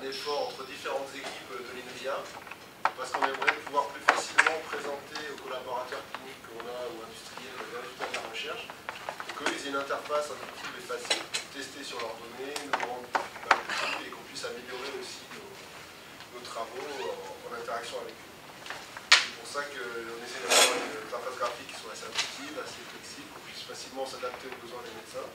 un effort entre différentes équipes de l'INRIA, parce qu'on aimerait pouvoir plus facilement présenter aux collaborateurs cliniques qu'on a ou industriels les résultats de la recherche, et qu'ils aient une interface intuitive et facile pour tester sur leurs données, nous rendre plus et qu'on puisse améliorer aussi nos, travaux en, interaction avec eux. C'est pour ça qu'on essaie d'avoir une interface graphique qui soit assez intuitive, assez flexible, qu'on puisse facilement s'adapter aux besoins des médecins.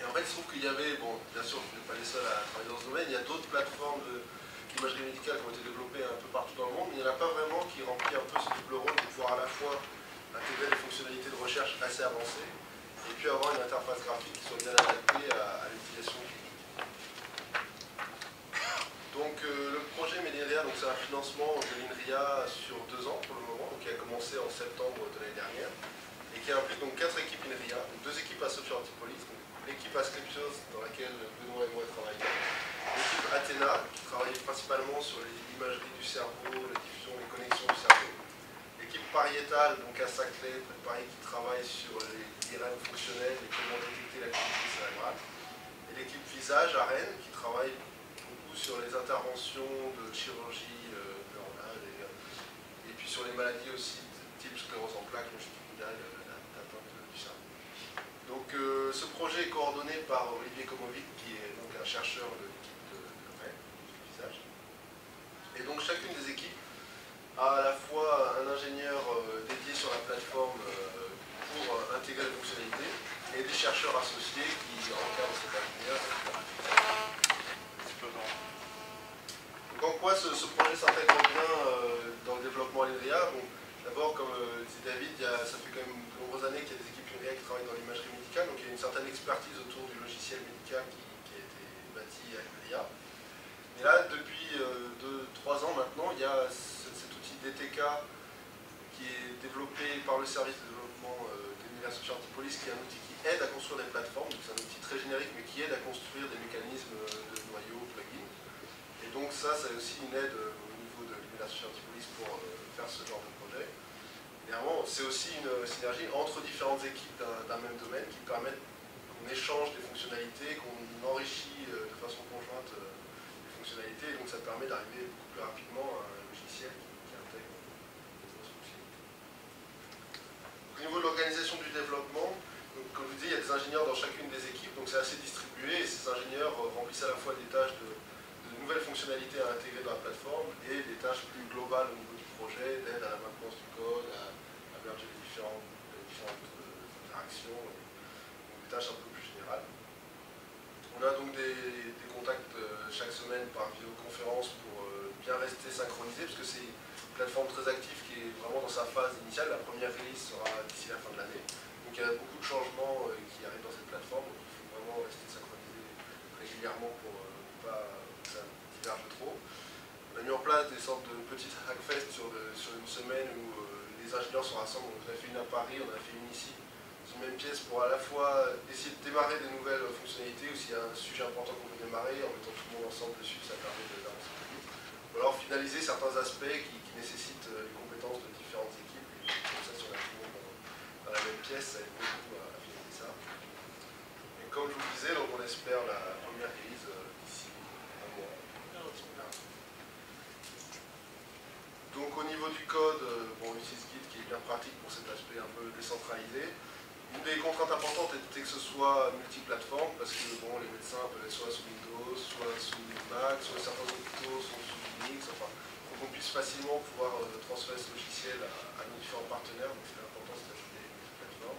Et en fait, il se trouve qu'il y avait, bon, bien sûr, vous n'êtes pas les seuls à travailler dans ce domaine, il y a d'autres plateformes d'imagerie médicale qui ont été développées un peu partout dans le monde, mais il n'y en a pas vraiment qui remplit un peu ce double rôle de pouvoir à la fois intégrer des fonctionnalités de recherche assez avancées, et puis avoir une interface graphique qui soit bien adaptée à, l'utilisation clinique. Donc euh, le projet Médéria, c'est un financement de l'INRIA sur deux ans pour le moment, qui a commencé en septembre de l'année dernière, et qui implique donc quatre équipes INRIA, deux équipes associées Antipolis, l'équipe Asclepios dans laquelle Benoît et moi travaillons, l'équipe Athéna qui travaille principalement sur l'imagerie du cerveau, la diffusion, les connexions du cerveau, l'équipe Parietal, donc à Saclay, Paris, qui travaille sur les IRM fonctionnels et comment détecter l'activité cérébrale, et l'équipe Visage à Rennes qui travaille beaucoup sur les interventions de chirurgie euh, neuronale et, puis sur les maladies aussi type sclérose en plaques, longitudinale, euh, ce projet est coordonné par Olivier Komovic, qui est donc un chercheur de l'équipe de, Rennes, du visage. Et donc chacune des équipes a à la fois un ingénieur euh, dédié sur la plateforme euh, pour intégrer les fonctionnalités et des chercheurs associés qui encadrent cet ingénieur. Donc en quoi ce, projet s'intègre bien dans le développement à l'INRIA D'abord, comme disait David, ça fait quand même de nombreuses années qu'il y a des équipes Qui travaillent dans l'imagerie donc il y a une certaine expertise autour du logiciel médical qui, a été bâti avec l'IA. Mais là, depuis 2-3 euh, ans maintenant, il y a cet, outil DTK qui est développé par le service de développement euh, de l'Université Antipolis, qui est un outil qui aide à construire des plateformes, c'est un outil très générique, mais qui aide à construire des mécanismes de noyaux, plugins. Et donc ça, c'est aussi une aide euh, au niveau de l'Université Antipolis pour faire ce genre de projet c'est aussi une synergie entre différentes équipes d'un même domaine qui permettent qu'on échange des fonctionnalités, qu'on enrichit euh, de façon conjointe euh, les fonctionnalités, et donc ça permet d'arriver beaucoup plus rapidement à un logiciel qui, intègre nos fonctionnalités. Au niveau de l'organisation du développement, comme je vous dis, il y a des ingénieurs dans chacune des équipes, donc c'est assez distribué, et ces ingénieurs euh, remplissent à la fois des tâches de, nouvelles fonctionnalités à intégrer dans la plateforme et des tâches plus globales d'aide à la maintenance du code, à les différentes, différentes euh, interactions, des tâches un peu plus générales. On a donc des, contacts euh, chaque semaine par vidéoconférence pour euh, bien rester synchronisé, parce que c'est une plateforme très active qui est vraiment dans sa phase initiale. La première release sera d'ici la fin de l'année. Donc il y a beaucoup de changements qui arrivent dans cette plateforme, donc il faut vraiment rester synchronisé régulièrement pour ne pas que ça diverge trop. On a mis en place des sortes de petites hackfests sur, une semaine où les ingénieurs se rassemblent. On a fait une à Paris, on a fait une ici, C'est une même pièce pour à la fois essayer de démarrer des nouvelles fonctionnalités ou s'il y a un sujet important qu'on veut démarrer, en mettant tout le monde ensemble dessus, ça permet d'avancer plus vite. Ou alors finaliser certains aspects qui, nécessitent euh, les compétences de différentes équipes. Et comme ça, si on a tout le monde dans, la même pièce, ça aide beaucoup à, finaliser ça. Et comme je vous le disais, donc on espère la première release euh, d'ici un mois. Donc au niveau du code, euh, bon, on utilise Git qui est bien pratique pour cet aspect un peu décentralisé. Une des contraintes importantes était que ce soit multiplateforme, parce que bon, les médecins peuvent être soit sous Windows, soit sous Mac, soit certains hôpitaux sont sous Linux, enfin, pour qu'on puisse facilement pouvoir euh, transférer ce logiciel à, nos différents partenaires, donc c'est important cette multiplateforme.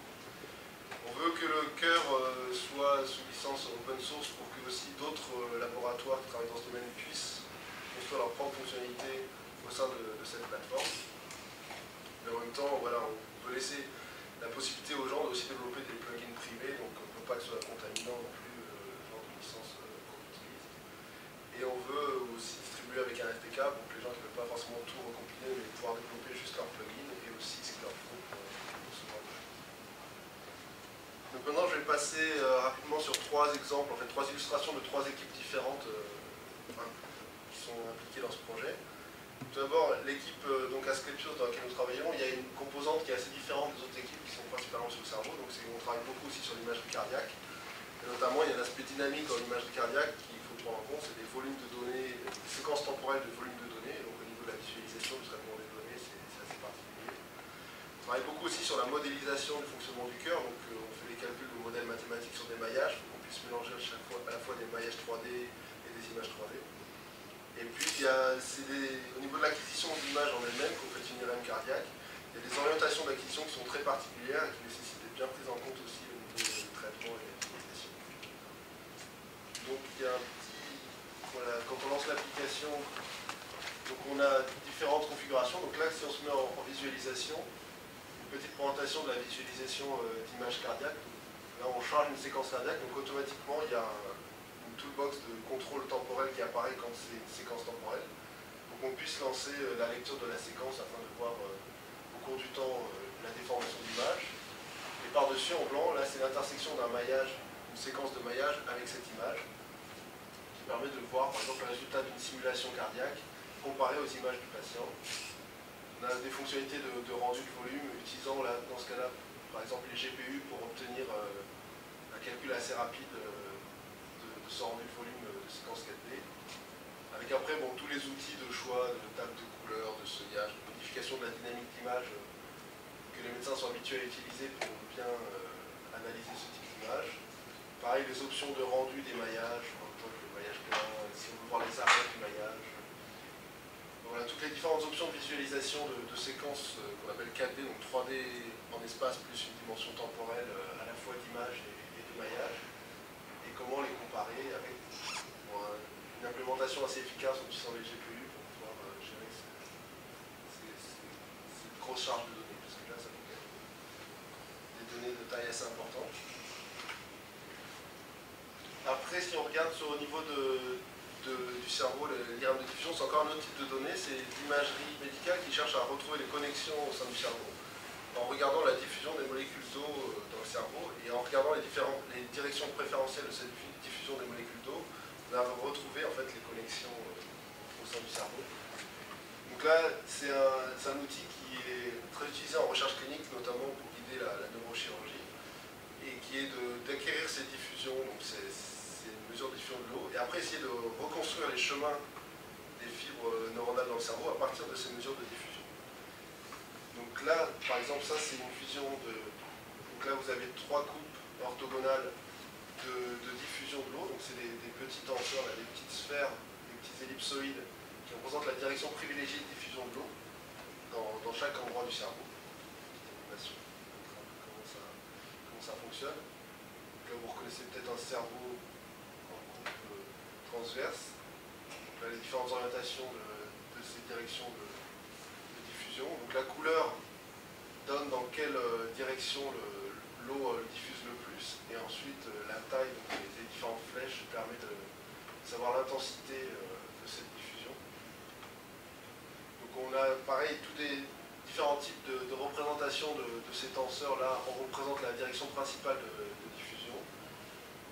On veut que le cœur euh, soit sous licence open source pour que aussi d'autres laboratoires qui travaillent dans ce domaine puissent construire leurs propres fonctionnalités au sein de, cette plateforme. Mais en même temps, voilà, on veut laisser la possibilité aux gens de aussi développer des plugins privés, donc on ne veut pas que ce soit contaminant non plus euh, le genre de licence euh, qu'on utilise. Et on veut aussi distribuer avec un SDK pour que les gens ne veulent pas forcément tout recompiler, mais pouvoir développer juste leur plugin et aussi ce qu'il leur faut pour, ce de choses. Donc maintenant, je vais passer euh, rapidement sur trois exemples, en fait trois illustrations de trois équipes différentes qui sont impliquées dans ce projet. Tout d'abord, l'équipe euh, donc Asclepios dans laquelle nous travaillons, il y a une composante qui est assez différente des autres équipes qui sont principalement sur le cerveau. Donc on travaille beaucoup aussi sur l'imagerie cardiaque. Et notamment, il y a un aspect dynamique dans l'imagerie cardiaque qu'il faut prendre en compte, c'est des volumes de données, des séquences temporelles de volumes de données. Donc au niveau de la visualisation du traitement des données, c'est assez particulier. On travaille beaucoup aussi sur la modélisation du fonctionnement du cœur. Donc euh, on fait des calculs de modèles mathématiques sur des maillages pour qu'on puisse mélanger à, à la fois des maillages 3D et des images 3D. Et puis a, au niveau de l'acquisition d'images en elle-même, qu'on fait une IRM cardiaque, il y a des orientations d'acquisition qui sont très particulières et qui nécessitent d'être bien prises en compte aussi au niveau du traitement et de l'utilisation. Donc il y a un petit. Voilà, quand on lance l'application, donc on a différentes configurations. Donc là, si on se met en, visualisation, une petite présentation de la visualisation euh, d'images cardiaques. Là, on charge une séquence cardiaque, donc automatiquement, il y a une toolbox de contrôle temporel qui apparaît quand c'est une séquence temporelle. Pour qu'on puisse lancer euh, la lecture de la séquence afin de voir euh, cours du temps euh, la déformation d'image. Et par-dessus, en blanc, là, c'est l'intersection d'un maillage, une séquence de maillage avec cette image, qui permet de voir, par exemple, le résultat d'une simulation cardiaque comparé aux images du patient. On a des fonctionnalités de, rendu de volume, utilisant, là, dans ce cas-là, par exemple, les GPU pour obtenir un calcul assez rapide de, de, ce rendu de volume de séquence 4D. Avec après, bon, tous les outils de choix, de table de couleurs, de seuillage, de la dynamique d'image que les médecins sont habitués à utiliser pour bien euh, analyser ce type d'image. Pareil, les options de rendu des maillages, le maillage plein, si on veut voir les arrêts du maillage. Voilà, toutes les différentes options de visualisation de, séquences euh, qu'on appelle 4D, donc 3D en espace plus une dimension temporelle euh, à la fois d'image et, de maillage, comment les comparer avec une implémentation assez efficace en utilisant les GPU grosse charge de données, parce que là, ça fait des données de taille assez importante. Après, si on regarde sur au niveau de, du cerveau, l'IRM de diffusion, c'est encore un autre type de données, c'est l'imagerie médicale qui cherche à retrouver les connexions au sein du cerveau en regardant la diffusion des molécules d'eau euh, dans le cerveau et en regardant les, différentes, les directions préférentielles de cette diffusion des molécules d'eau, on a retrouvé en fait les connexions euh, au sein du cerveau. Donc là, c'est un, outil qui est très utilisé en recherche clinique, notamment pour guider la, neurochirurgie, et qui est d'acquérir ces diffusions, donc ces, mesures de diffusion de l'eau, et après essayer de reconstruire les chemins des fibres neuronales dans le cerveau à partir de ces mesures de diffusion. Donc là, par exemple, ça c'est une fusion de... Donc là, vous avez trois coupes orthogonales de, diffusion de l'eau, donc c'est des, petits tenseurs, des petites sphères, des petits ellipsoïdes qui représentent la direction privilégiée de diffusion de l'eau dans, chaque endroit du cerveau. Comment ça, comment ça fonctionne. là, vous reconnaissez peut-être un cerveau en groupe euh, transverse. Là, les différentes orientations de, ces directions de, diffusion. Donc la couleur donne dans quelle euh, direction l'eau euh, diffuse le plus. Et ensuite, la taille, les, différentes flèches, permet de savoir l'intensité de cette donc on a pareil tous des différents types de, représentations de, ces tenseurs-là. On représente la direction principale de, diffusion.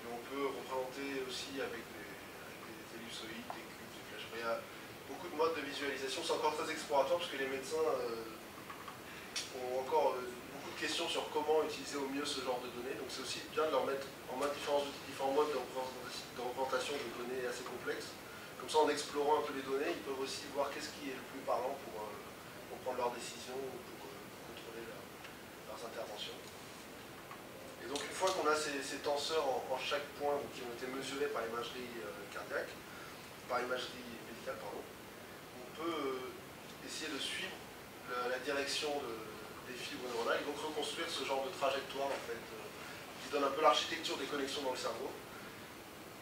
Mais on peut représenter aussi avec des, ellipsoïdes, des cubes, des flèches. Beaucoup de modes de visualisation. C'est encore très exploratoire parce que les médecins euh, ont encore euh, beaucoup de questions sur comment utiliser au mieux ce genre de données. Donc c'est aussi bien de leur mettre en main différents différents modes de représentation de données assez complexes comme ça, en explorant un peu les données, ils peuvent aussi voir qu'est-ce qui est le plus parlant pour, euh, prendre leurs décisions ou pour, contrôler leurs interventions. Et donc, une fois qu'on a ces, tenseurs en, chaque point qui ont été mesurés par imagerie cardiaque, par imagerie médicale, pardon, on peut essayer de suivre la, direction des fibres neuronales et donc reconstruire ce genre de trajectoire en fait, qui donne un peu l'architecture des connexions dans le cerveau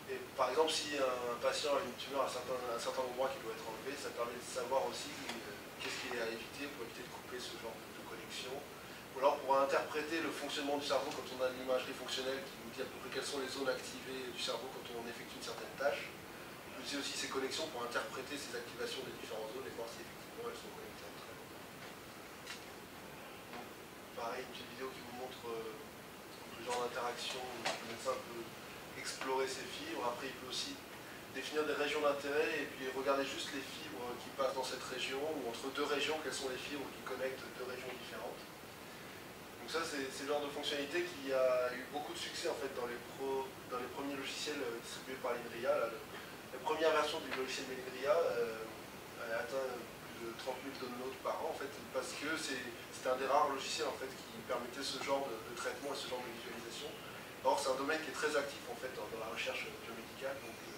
et par exemple, si un patient a une tumeur à un certain, endroit qui doit être enlevé, ça permet de savoir aussi euh, qu'est-ce qu'il est à éviter pour éviter de couper ce genre de, connexion. Ou alors pour interpréter le fonctionnement du cerveau quand on a l'imagerie fonctionnelle qui nous dit à peu près quelles sont les zones activées du cerveau quand on effectue une certaine tâche. On utilise aussi ces connexions pour interpréter ces activations des différentes zones et voir si effectivement elles sont connectées entre elles. pareil, une petite vidéo qui vous montre euh, le genre d'interaction où le médecin peut explorer ces fibres. Après, il peut aussi définir des régions d'intérêt et puis regarder juste les fibres qui passent dans cette région ou entre deux régions, quelles sont les fibres qui connectent deux régions différentes. Donc ça, c'est le genre de fonctionnalité qui a eu beaucoup de succès en fait dans les, pro, dans les premiers logiciels distribués par l'INRIA, la première version du logiciel Melgria a atteint plus de 30 000 downloads par an, en fait, parce que c'est un des rares logiciels en fait, qui permettait ce genre de, traitement et ce genre de visualisation. Or, c'est un domaine qui est très actif en fait dans, la recherche biomédicale, donc euh,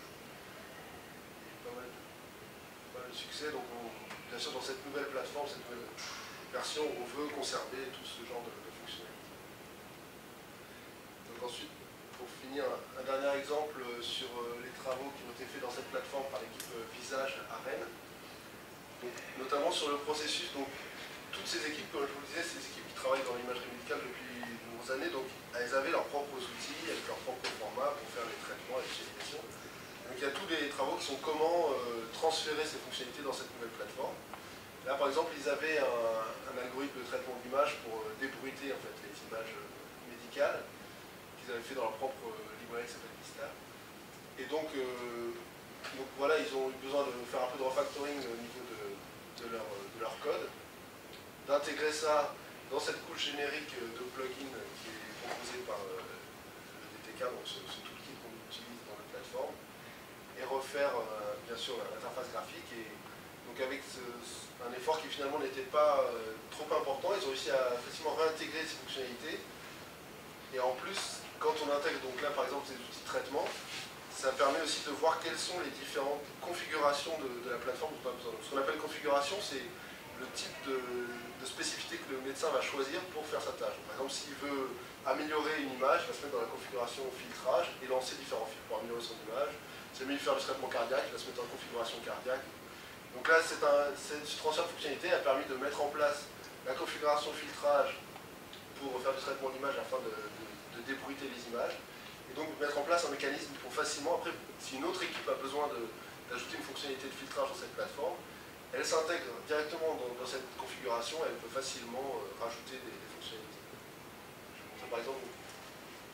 il y a pas mal, de, succès. Donc, bien sûr, dans cette nouvelle plateforme, cette nouvelle version, on veut conserver tout ce genre de, fonctionnalités. Donc ensuite, pour finir, un dernier exemple sur euh, les travaux qui ont été faits dans cette plateforme par l'équipe euh, Visage à Rennes. notamment sur le processus, donc toutes ces équipes, comme je vous le disais, ces équipes qui travaillent dans l'imagerie médicale depuis de nombreuses années, donc elles avaient leurs propres outils, avec leurs propres formats pour faire les traitements et les visualisations. Donc il y a tous les travaux qui sont comment euh, transférer ces fonctionnalités dans cette nouvelle plateforme. Là par exemple, ils avaient un, algorithme de traitement d'image pour débruiter en fait, les images médicales avaient fait dans leur propre librairie qui s'appelle Vista. Et donc, euh, donc, voilà, ils ont eu besoin de faire un peu de refactoring au niveau de, leur, leur, code, d'intégrer ça dans cette couche générique de plugin qui est proposée par euh, le DTK, donc ce, toolkit qu'on utilise dans la plateforme, et refaire euh, bien sûr l'interface graphique. Et donc avec un effort qui finalement n'était pas trop important, ils ont réussi à facilement réintégrer ces fonctionnalités. Et en plus, quand on intègre donc là par exemple ces outils de traitement, ça permet aussi de voir quelles sont les différentes configurations de, la plateforme Ce qu'on appelle configuration, c'est le type de, spécificité que le médecin va choisir pour faire sa tâche. Par exemple, s'il veut améliorer une image, il va se mettre dans la configuration filtrage et lancer différents fils pour améliorer son image. Mieux de faire du traitement cardiaque, il va se mettre en configuration cardiaque. Donc là, un, ce transfert de fonctionnalité a permis de mettre en place la configuration filtrage pour faire du traitement d'image afin de débruiter les images, et donc mettre en place un mécanisme pour facilement, après, si une autre équipe a besoin d'ajouter une fonctionnalité de filtrage dans cette plateforme, elle s'intègre directement dans, cette configuration et elle peut facilement euh, rajouter des, fonctionnalités. Par exemple,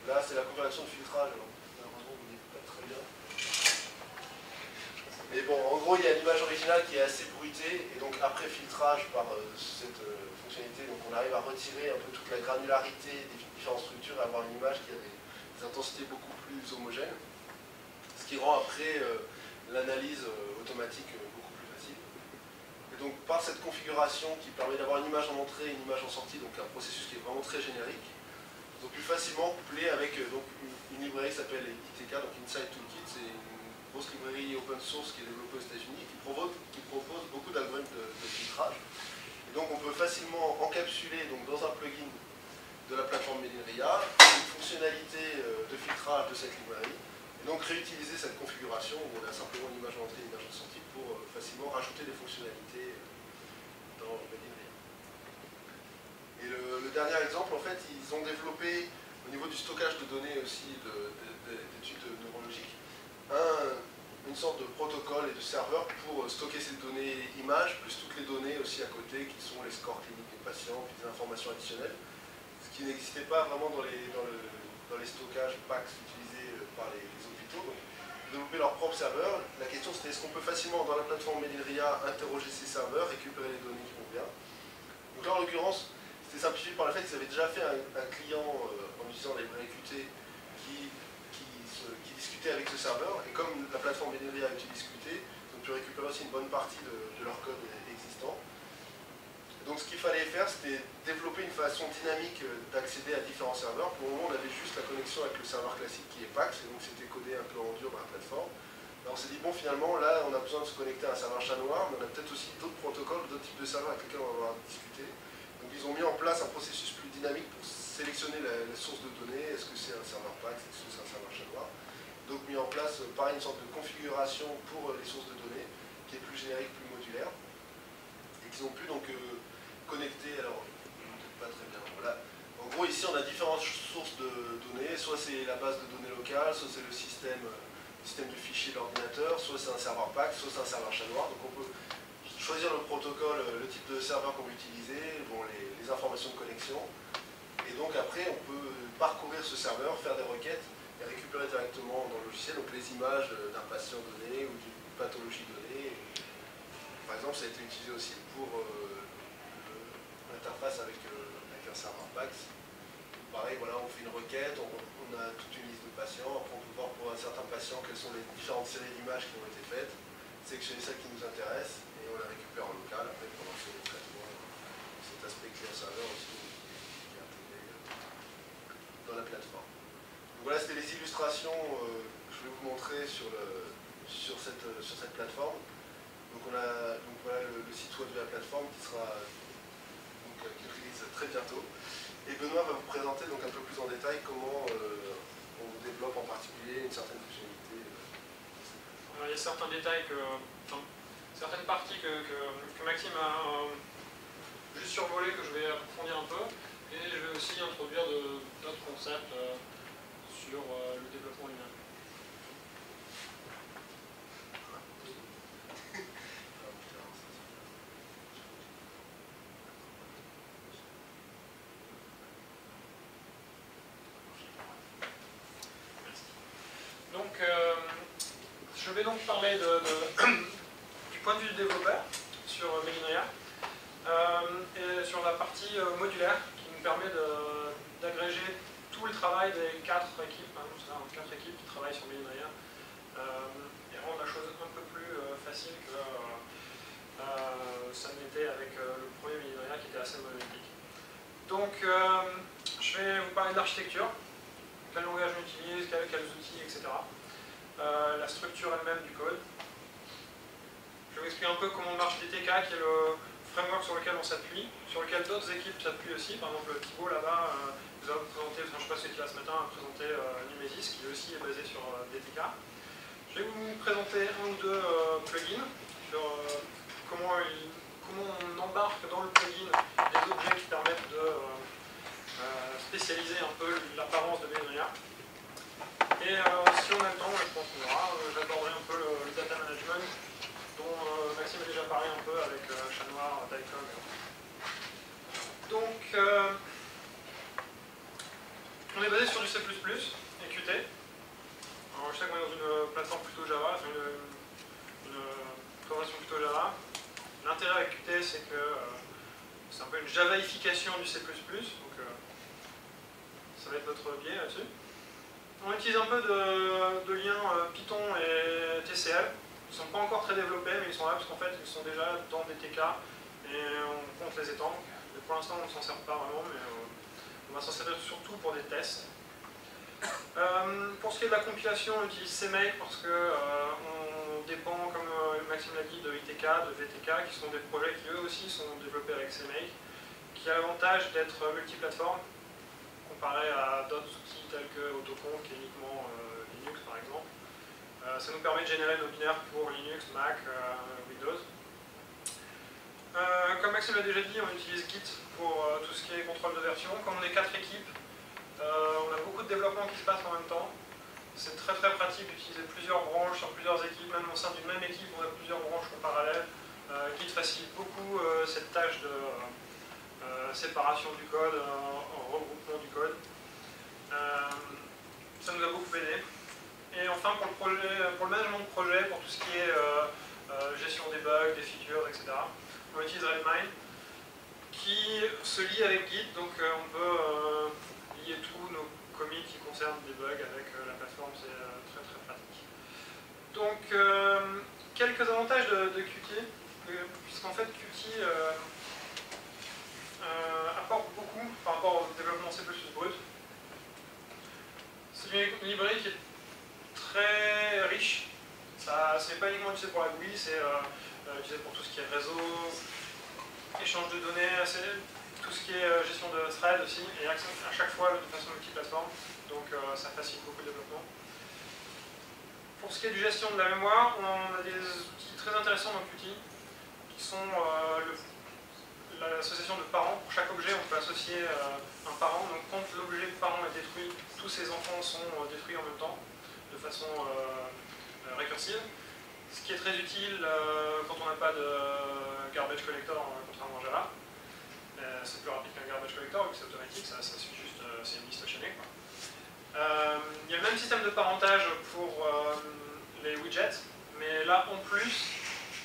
là c'est la configuration de filtrage, alors malheureusement vous n'êtes pas très bien. En gros, il y a l'image originale qui est assez bruitée, et donc après filtrage par euh, cette euh, fonctionnalité, donc on arrive à retirer un peu toute la granularité des différentes structures et avoir une image qui a des, intensités beaucoup plus homogènes, ce qui rend après euh, l'analyse automatique beaucoup plus facile. Et donc par cette configuration qui permet d'avoir une image en entrée et une image en sortie, donc un processus qui est vraiment très générique, donc plus facilement couplé avec donc, une, librairie qui s'appelle ITK, donc Inside Toolkit, grosse librairie open source qui est développée aux États-Unis, qui propose, beaucoup d'algorithmes de, de filtrage. Et donc on peut facilement encapsuler dans un plugin de la plateforme Medinria, une fonctionnalité euh, de filtrage de cette librairie, et donc réutiliser cette configuration où on a simplement une image entrée et une image en sortie pour euh, facilement rajouter des fonctionnalités euh, dans Medinria. Et le, dernier exemple, en fait, ils ont développé au niveau du stockage de données aussi d'études une sorte de protocole et de serveur pour stocker ces données images, plus toutes les données aussi à côté qui sont les scores cliniques des patients, puis des informations additionnelles qui n'existait pas vraiment dans les, dans, les stockages PAX utilisés euh, par les, hôpitaux. Donc, développer leur propre serveur. La question c'était est-ce qu'on peut facilement dans la plateforme Medinria interroger ces serveurs, récupérer les données qui vont bien? Donc là en l'occurrence, c'était simplifié par le fait qu'ils avaient déjà fait un, client euh, en utilisant les QT qui, avec ce serveur. Et comme la plateforme Medinria a été discutée, ils ont pu récupérer aussi une bonne partie de leur code existant. Donc ce qu'il fallait faire, c'était développer une façon dynamique euh, d'accéder à différents serveurs. Pour le moment, on avait juste la connexion avec le serveur classique qui est PAX, et donc c'était codé un peu en dur dans la plateforme. Alors on s'est dit, bon, finalement, là, on a besoin de se connecter à un serveur chat noir, mais on a peut-être aussi d'autres protocoles, d'autres types de serveurs avec lesquels on va discuter. Donc ils ont mis en place un processus plus dynamique pour sélectionner la, source de données. Est-ce que c'est un serveur PAX, est-ce que c'est un serveur chat noir Donc mis en place, euh, pareil, une sorte de configuration pour euh, les sources de données, qui est plus générique, plus modulaire, et qu'ils ont pu donc connecté, alors peut-être pas très bien, voilà. En gros ici on a différentes sources de données, soit c'est la base de données locale, soit c'est le système, système du fichier de l'ordinateur, soit c'est un serveur PAC, soit c'est un serveur chat noir. Donc on peut choisir le protocole, le type de serveur qu'on veut utiliser, bon, les, informations de connexion. Et donc après on peut parcourir ce serveur, faire des requêtes récupérer directement dans le logiciel donc les images d'un patient donné ou d'une pathologie donnée. Par exemple, ça a été utilisé aussi pour euh, interface avec, euh, avec un serveur PAX. pareil, voilà, on fait une requête, on, a toute une liste de patients, on peut voir pour un certain patient quelles sont les différentes séries d'images qui ont été faites, c'est celles qui nous intéressent, et on les récupère en local, après pour lancer les traitements, cet aspect client-serveur aussi qui est intégré euh, dans la plateforme. Donc voilà, c'était les illustrations euh, que je vais vous montrer sur, le, sur, cette, plateforme. Donc on a donc voilà, le, site web de la plateforme qui sera euh, qui très bientôt. Et Benoît va vous présenter donc un peu plus en détail comment euh, on développe en particulier une certaine fonctionnalité. il y a certains détails, que, certaines parties que, Maxime a euh, juste survolé, que je vais approfondir un peu. Et je vais aussi introduire d'autres concepts euh, sur le développement lui-même. vais donc parler de, du point de vue du développeur sur Melinria euh, et sur la partie euh, modulaire qui nous permet d'agréger tout le travail des quatre équipes, hein, quatre équipes qui travaillent sur Melinria euh, et rendre la chose un peu plus facile que ça n'était avec le premier Melinria qui était assez monolithique. Donc, je vais vous parler de l'architecture, quel langage on utilise, quels, outils, etc. Euh, la structure elle-même du code. Je vais vous expliquer un peu comment marche DTK, qui est le framework sur lequel on s'appuie, sur lequel d'autres équipes s'appuient aussi. Par exemple, Thibault là-bas euh, vous a présenté, je ne sais pas si c'était là ce matin, a présenté euh, Numesis, qui aussi est basé sur DTK. Je vais vous présenter un ou deux plugins sur comment, on embarque dans le plugin des objets qui permettent de un peu l'apparence de Benria. Et euh, si on a le temps, je pense qu'on aura, euh, j'aborderai un peu le, data management dont euh, Maxime a déjà parlé un peu avec Chat Noir, Tycom. Donc, on est basé sur du C++ et Qt. Alors, je sais qu'on est dans une plateforme plutôt Java, une, une plutôt Java. L'intérêt avec Qt, c'est que c'est un peu une javaification du C++, ça va être notre biais là-dessus. On utilise un peu de, liens euh, Python et TCL. Ils ne sont pas encore très développés, mais ils sont là parce qu'en fait, ils sont déjà dans des TK et on compte les étendre. pour l'instant, on ne s'en sert pas vraiment, mais euh, on va s'en servir surtout pour des tests. Euh, pour ce qui est de la compilation, on utilise CMake parce qu'on dépend, comme Maxime l'a dit, de ITK, de VTK, qui sont des projets qui eux aussi sont développés avec CMake, qui a l'avantage d'être multiplateforme comparé à d'autres outils tels que Autoconf, qui est uniquement euh, Linux par exemple. Euh, ça nous permet de générer nos binaires pour Linux, Mac, euh, Windows. comme Maxime l'a déjà dit, on utilise Git pour tout ce qui est contrôle de version. Comme on est quatre équipes, on a beaucoup de développement qui se passe en même temps. C'est très très pratique d'utiliser plusieurs branches sur plusieurs équipes, même au sein d'une même équipe, on a plusieurs branches en parallèle. Git facilite beaucoup cette tâche de séparation du code, en, regroupement du code. Euh, ça nous a beaucoup aidé. Et enfin, pour le, management de projet, pour tout ce qui est euh, euh, gestion des bugs, des features, etc., on utilise Redmine, qui se lie avec Git, donc on peut lier tous nos commits qui concernent des bugs avec la plateforme, c'est très très pratique. Donc, quelques avantages de, de Qt, puisqu'en fait Qt euh, apporte beaucoup par rapport au développement C++ brut. C'est une librairie qui est très riche. Ça, ce n'est pas uniquement utilisé pour la GUI, c'est euh, euh, utilisé pour tout ce qui est réseau, échange de données, tout ce qui est gestion de thread aussi, et à chaque fois de façon multiplateforme. Donc ça facilite beaucoup le développement. Pour ce qui est du gestion de la mémoire, on a des outils très intéressants dans Qt, qui sont le l'association de parents. Pour chaque objet, on peut associer euh, un parent. Donc quand l'objet de parent est détruit, tous ses enfants sont euh, détruits en même temps, de façon euh, récursive. Ce qui est très utile quand on n'a pas de garbage collector, contrairement à Java. c'est plus rapide qu'un garbage collector, vu que c'est automatique, ça, juste, c'est une liste chaînée. Il y a le même système de parentage pour les widgets, mais là en plus,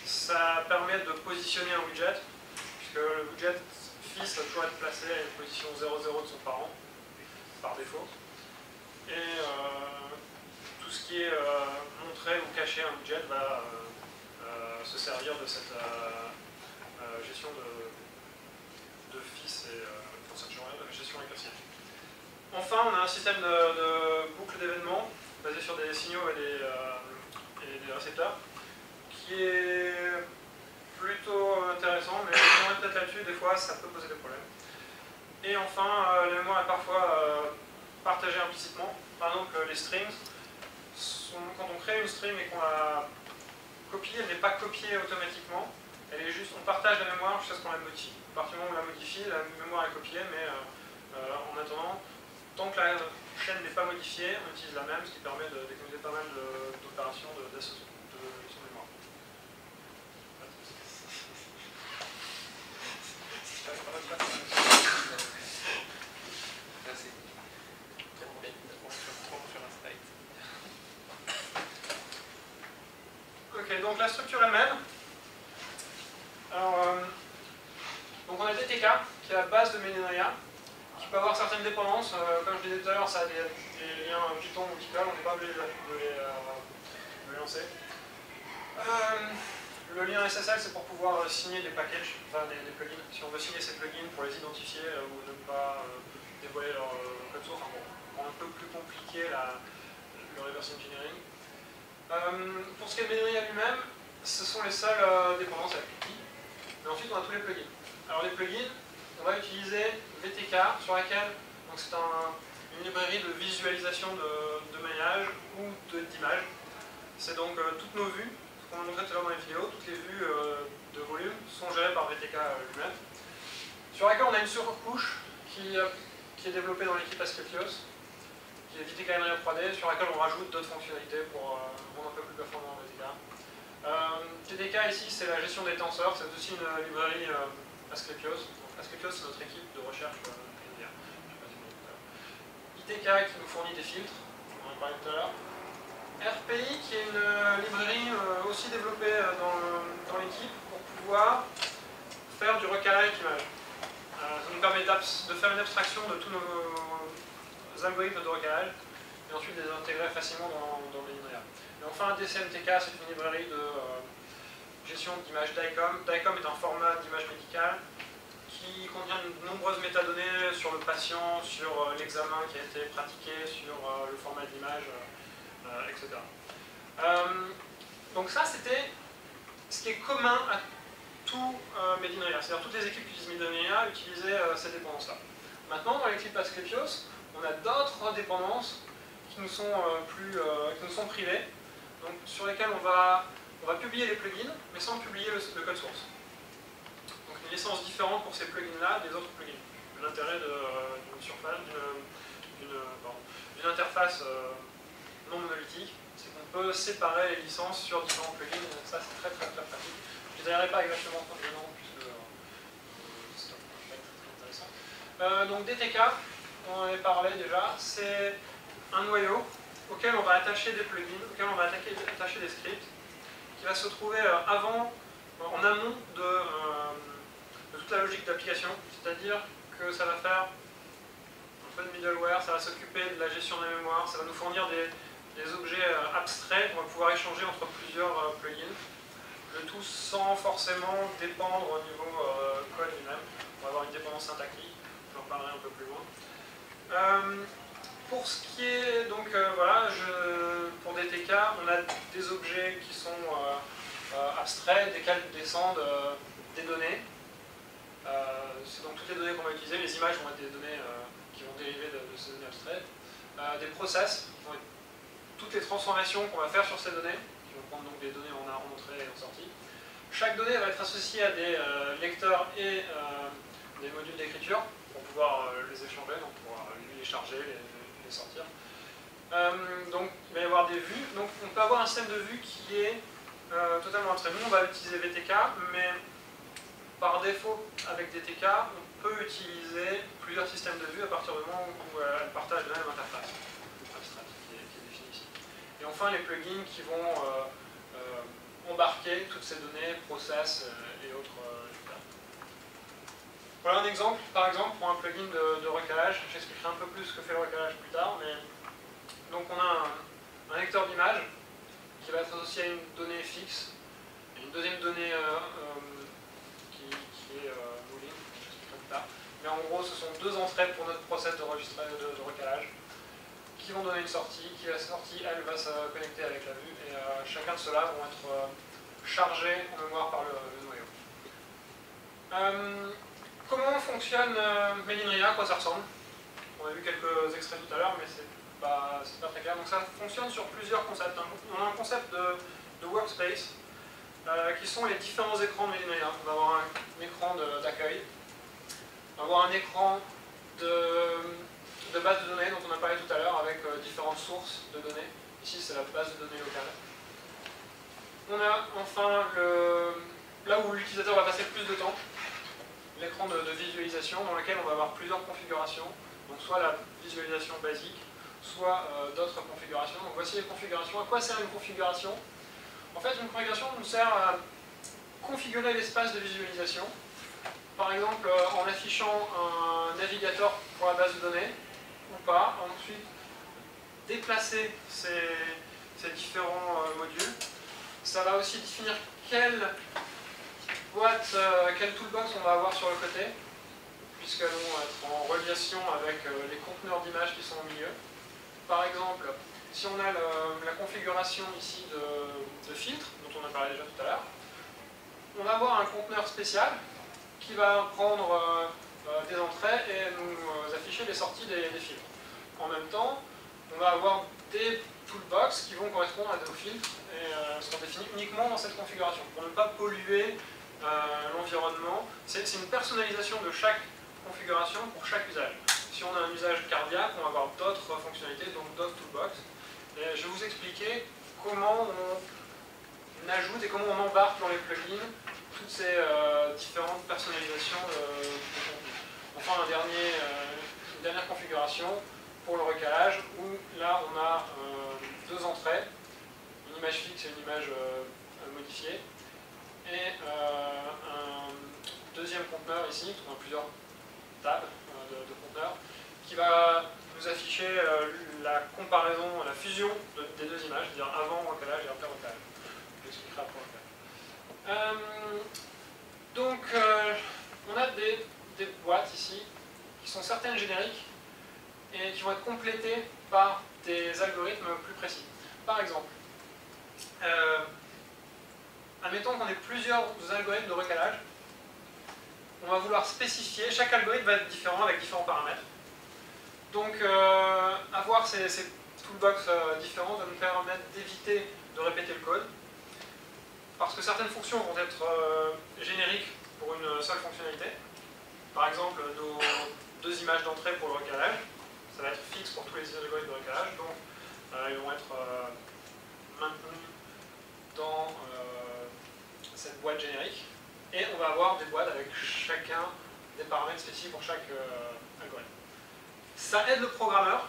ça permet de positionner un widget le widget fils va toujours être placé à une position 0,0 de son parent. par défaut. Et tout ce qui est montré ou caché un widget va se servir de cette gestion de, fils et de gestion récursive. Enfin, on a un système de, de boucle d'événements basé sur des signaux et des, récepteurs qui est plutôt là-dessus, des fois ça peut poser des problèmes. Et enfin, euh, la mémoire est parfois euh, partagée implicitement. Par exemple, les strings, quand on crée une string et qu'on la copie, elle n'est pas copiée automatiquement, elle est juste, on partage la mémoire jusqu'à ce qu'on la modifie. À partir du moment où on la modifie, la mémoire est copiée, mais euh, en attendant, tant que la chaîne n'est pas modifiée, on utilise la même, ce qui permet d'économiser pas mal d'opérations d'association. Ok, donc la structure elle-même. Alors, euh, donc on a DTK, qui est la base de Medinaya, qui peut avoir certaines dépendances. Euh, comme je disais tout à l'heure, ça a des, liens Python ou Tcl, on n'est pas obligé de, les, euh, lancer. Le lien SSL, c'est pour pouvoir signer des packages, enfin des, plugins. Si on veut signer ces plugins pour les identifier euh, ou ne pas euh, dévoiler leur euh, code source, enfin bon, un peu plus reverse engineering. pour ce qui est de Medria lui-même, ce sont les seules dépendances avec qui. Mais ensuite, on a tous les plugins. Alors les plugins, on va utiliser VTK, sur laquelle c'est une librairie de visualisation de, de maillage ou d'image. C'est donc toutes nos vues comme on montrait tout à l'heure dans les vidéos, toutes les vues euh, de volume sont gérées par VTK lui-même, sur laquelle on a une surcouche qui, euh, qui est développée dans l'équipe Asclepios, qui est VTK Nrea 3D, sur laquelle on rajoute d'autres fonctionnalités pour euh, rendre un peu plus performant VTK. TDK ici, c'est la gestion des tenseurs, c'est aussi une librairie Asclepios. Asclepios, c'est notre équipe de recherche ITK qui nous fournit des filtres, on en parlait tout à l'heure. RPI, qui est une euh, librairie euh, aussi développée euh, dans, l'équipe pour pouvoir faire du recalage ça nous permet de faire une abstraction de tous nos algorithmes de recalage et ensuite de les intégrer facilement dans, dans. Et enfin, DCMTK, c'est une librairie de gestion d'images DICOM. DICOM est un format d'image médicale qui contient de nombreuses métadonnées sur le patient, sur l'examen qui a été pratiqué, sur le format d'image, euh, etc. Euh, donc ça, c'était ce qui est commun à tout euh, Medinria. C'est-à-dire toutes les équipes qui utilisent Medinria utilisaient cette dépendance-là. Maintenant, dans l'équipe Asclepios, on a d'autres dépendances qui nous sont, plus, qui nous sont privées, donc sur lesquelles on va, publier les plugins, mais sans publier le, code source. Donc une licence différente pour ces plugins-là des autres plugins. L'intérêt d'une surface, d'une interface non monolithique, c'est qu'on peut séparer les licences sur différents plugins, ça c'est très très très pratique. Je ne détaillerai pas exactement noms puisque euh, c'est très, très intéressant. Euh, donc DTK, on en avait parlé déjà, c'est un noyau auquel on va attacher des plugins, auquel on va attacher des scripts, qui va se trouver euh, avant, en amont de, de toute la logique d'application, c'est-à-dire que ça va faire un peu de middleware, ça va s'occuper de la gestion de la mémoire, ça va nous fournir des, objets euh, abstraits qu'on va pouvoir échanger entre plusieurs euh, plugins. Le tout sans forcément dépendre au niveau euh, code lui-même. On va avoir une dépendance syntactique, j'en parlerai un peu plus loin. Pour ce qui est, donc voilà, pour DTK, on a des objets qui sont abstraits, desquels descendent des données. c'est donc toutes les données qu'on va utiliser, les images vont être des données qui vont dériver de, ces données abstraites. des process qui vont être toutes les transformations qu'on va faire sur ces données, qui vont prendre donc des données en, entrée et en sortie. Chaque donnée va être associée à des euh, lecteurs et euh, des modules d'écriture pouvoir euh, les échanger, donc pouvoir les charger, les, sortir. donc il va y avoir des vues. Donc on peut avoir un système de vue qui est totalement abstrait. Nous on va utiliser VTK, mais par défaut avec DTK, on peut utiliser plusieurs systèmes de vue à partir du moment où elles partagent la même interface. Et enfin, les plugins qui vont euh, euh, embarquer toutes ces données, process euh, et autres. Voilà un exemple, par exemple, pour un plugin de, recalage. J'expliquerai un peu plus ce que fait le recalage plus tard. Mais... Donc on a un, lecteur d'image qui va être associé à une donnée fixe, et une deuxième donnée euh, euh, qui, est euh, boolean, j'expliquerai plus tard. Mais en gros, ce sont deux entrées pour notre process de, de, recalage qui vont donner une sortie, qui la sortie, elle, va se connecter avec la vue, et chacun de ceux-là vont être chargés en mémoire par le, noyau. Comment fonctionne euh, Medinria, à quoi ça ressemble? On a vu quelques extraits tout à l'heure, mais c'est pas, pas très clair. Donc ça fonctionne sur plusieurs concepts. Hein. On a un concept de, workspace, euh, qui sont les différents écrans de. On va avoir un, écran d'accueil, on va avoir un écran de, base de données dont on a parlé tout à l'heure avec euh, différentes sources de données. Ici, c'est la base de données locale. On a enfin là où l'utilisateur va passer le plus de temps, l'écran de, visualisation dans lequel on va avoir plusieurs configurations, donc soit la visualisation basique, soit euh, d'autres configurations. Donc voici les configurations. À quoi sert une configuration? En fait, une configuration nous sert à configurer l'espace de visualisation, par exemple euh, en affichant un navigateur pour la base de données, ou pas, ensuite déplacer ces, différents euh, modules. Ça va aussi définir quel boîte, euh, quelle toolbox on va avoir sur le côté, puisqu'elles vont être en relation avec euh, les conteneurs d'images qui sont au milieu. Par exemple, si on a la configuration ici de, filtre, dont on a parlé déjà tout à l'heure, on va avoir un conteneur spécial qui va prendre euh, des entrées et nous afficher les sorties des, filtres. En même temps, on va avoir des toolbox qui vont correspondre à nos filtres et sont définis uniquement dans cette configuration pour ne pas polluer euh, l'environnement. C'est une personnalisation de chaque configuration pour chaque usage. Si on a un usage cardiaque, on va avoir d'autres fonctionnalités, donc d'autres toolbox. Et je vais vous expliquer comment on ajoute et comment on embarque dans les plugins toutes ces euh, différentes personnalisations contenu. Enfin, euh, une dernière configuration pour le recalage, où là on a deux entrées, une image fixe et une image modifiée on a plusieurs tables euh, de, conteneurs, qui va nous afficher euh, la comparaison, la fusion des deux images, c'est-à-dire avant recalage et après recalage. Je l'expliquerai après recalage. donc, on a des, des, boîtes ici, qui sont certaines génériques, et qui vont être complétées par des algorithmes plus précis. Par exemple, admettons qu'on ait plusieurs algorithmes de recalage, on va vouloir spécifier, chaque algorithme va être différent avec différents paramètres. Donc euh, avoir ces, toolbox euh, différents va nous permettre d'éviter de répéter le code, parce que certaines fonctions vont être euh, génériques pour une seule fonctionnalité. Par exemple, nos deux images d'entrée pour le recalage, ça va être fixe pour tous les algorithmes de recalage, donc ils vont être maintenus dans cette boîte générique, et on va avoir des boîtes avec chacun des paramètres spécifiques pour chaque euh, algorithme. Ça aide le programmeur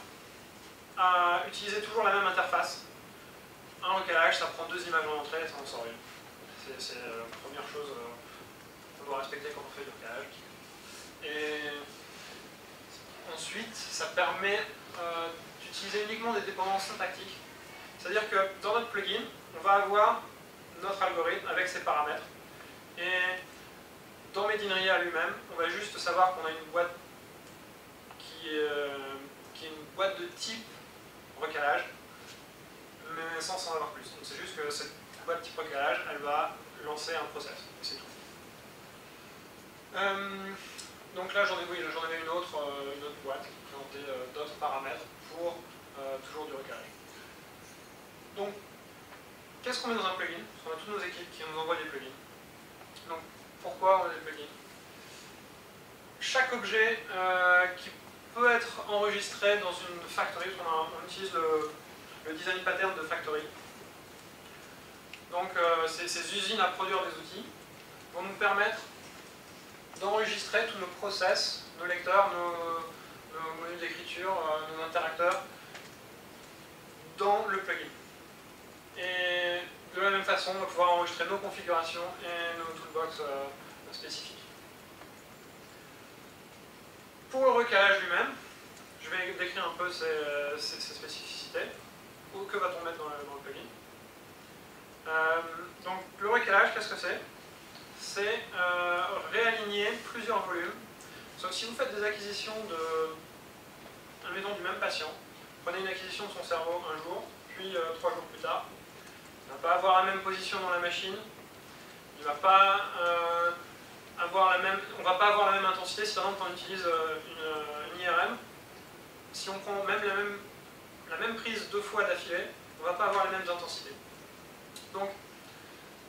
à utiliser toujours la même interface. Un recalage, ça prend deux images en entrée et ça en sort une. C'est euh, la première chose euh, qu'on doit respecter quand on fait du recalage. Et ensuite, ça permet d'utiliser uniquement des dépendances syntactiques. C'est-à-dire que dans notre plugin, on va avoir notre algorithme avec ses paramètres. Et dans Medinria lui-même, on va juste savoir qu'on a une boîte qui, euh, est une boîte de type recalage, mais sans en avoir plus. C'est juste que cette boîte type recalage, elle va lancer un process, c'est tout. Euh, donc là, j'en ai, une autre, euh, une autre boîte qui présentait d'autres paramètres pour toujours du recalage. Donc, Qu'est-ce qu'on met dans un plugin? Parce qu'on a toutes nos équipes qui nous envoient des plugins. Donc, pourquoi on a plugins Chaque objet euh, qui peut être enregistré dans une factory, on, utilise le, design pattern de factory. Donc, euh, ces, usines à produire des outils vont nous permettre d'enregistrer tous nos process, nos lecteurs, nos, nos modules d'écriture, euh, nos interacteurs dans le plugin. De la même façon, on va pouvoir enregistrer nos configurations et nos toolbox euh, spécifiques. pour le recalage lui-même, je vais décrire un peu ses, spécificités. Ou que va-t-on mettre dans le, plugin euh, Donc le recalage, qu'est-ce que c'est? C'est euh, réaligner plusieurs volumes. Donc si vous faites des acquisitions de, admettons, du même patient, prenez une acquisition de son cerveau un jour, puis trois jours plus tard, ne va pas avoir la même position dans la machine, même, on ne va pas avoir la même intensité si par exemple on utilise une, une IRM, si on prend même la même, prise deux fois d'affilée, on ne va pas avoir les mêmes intensités. Donc,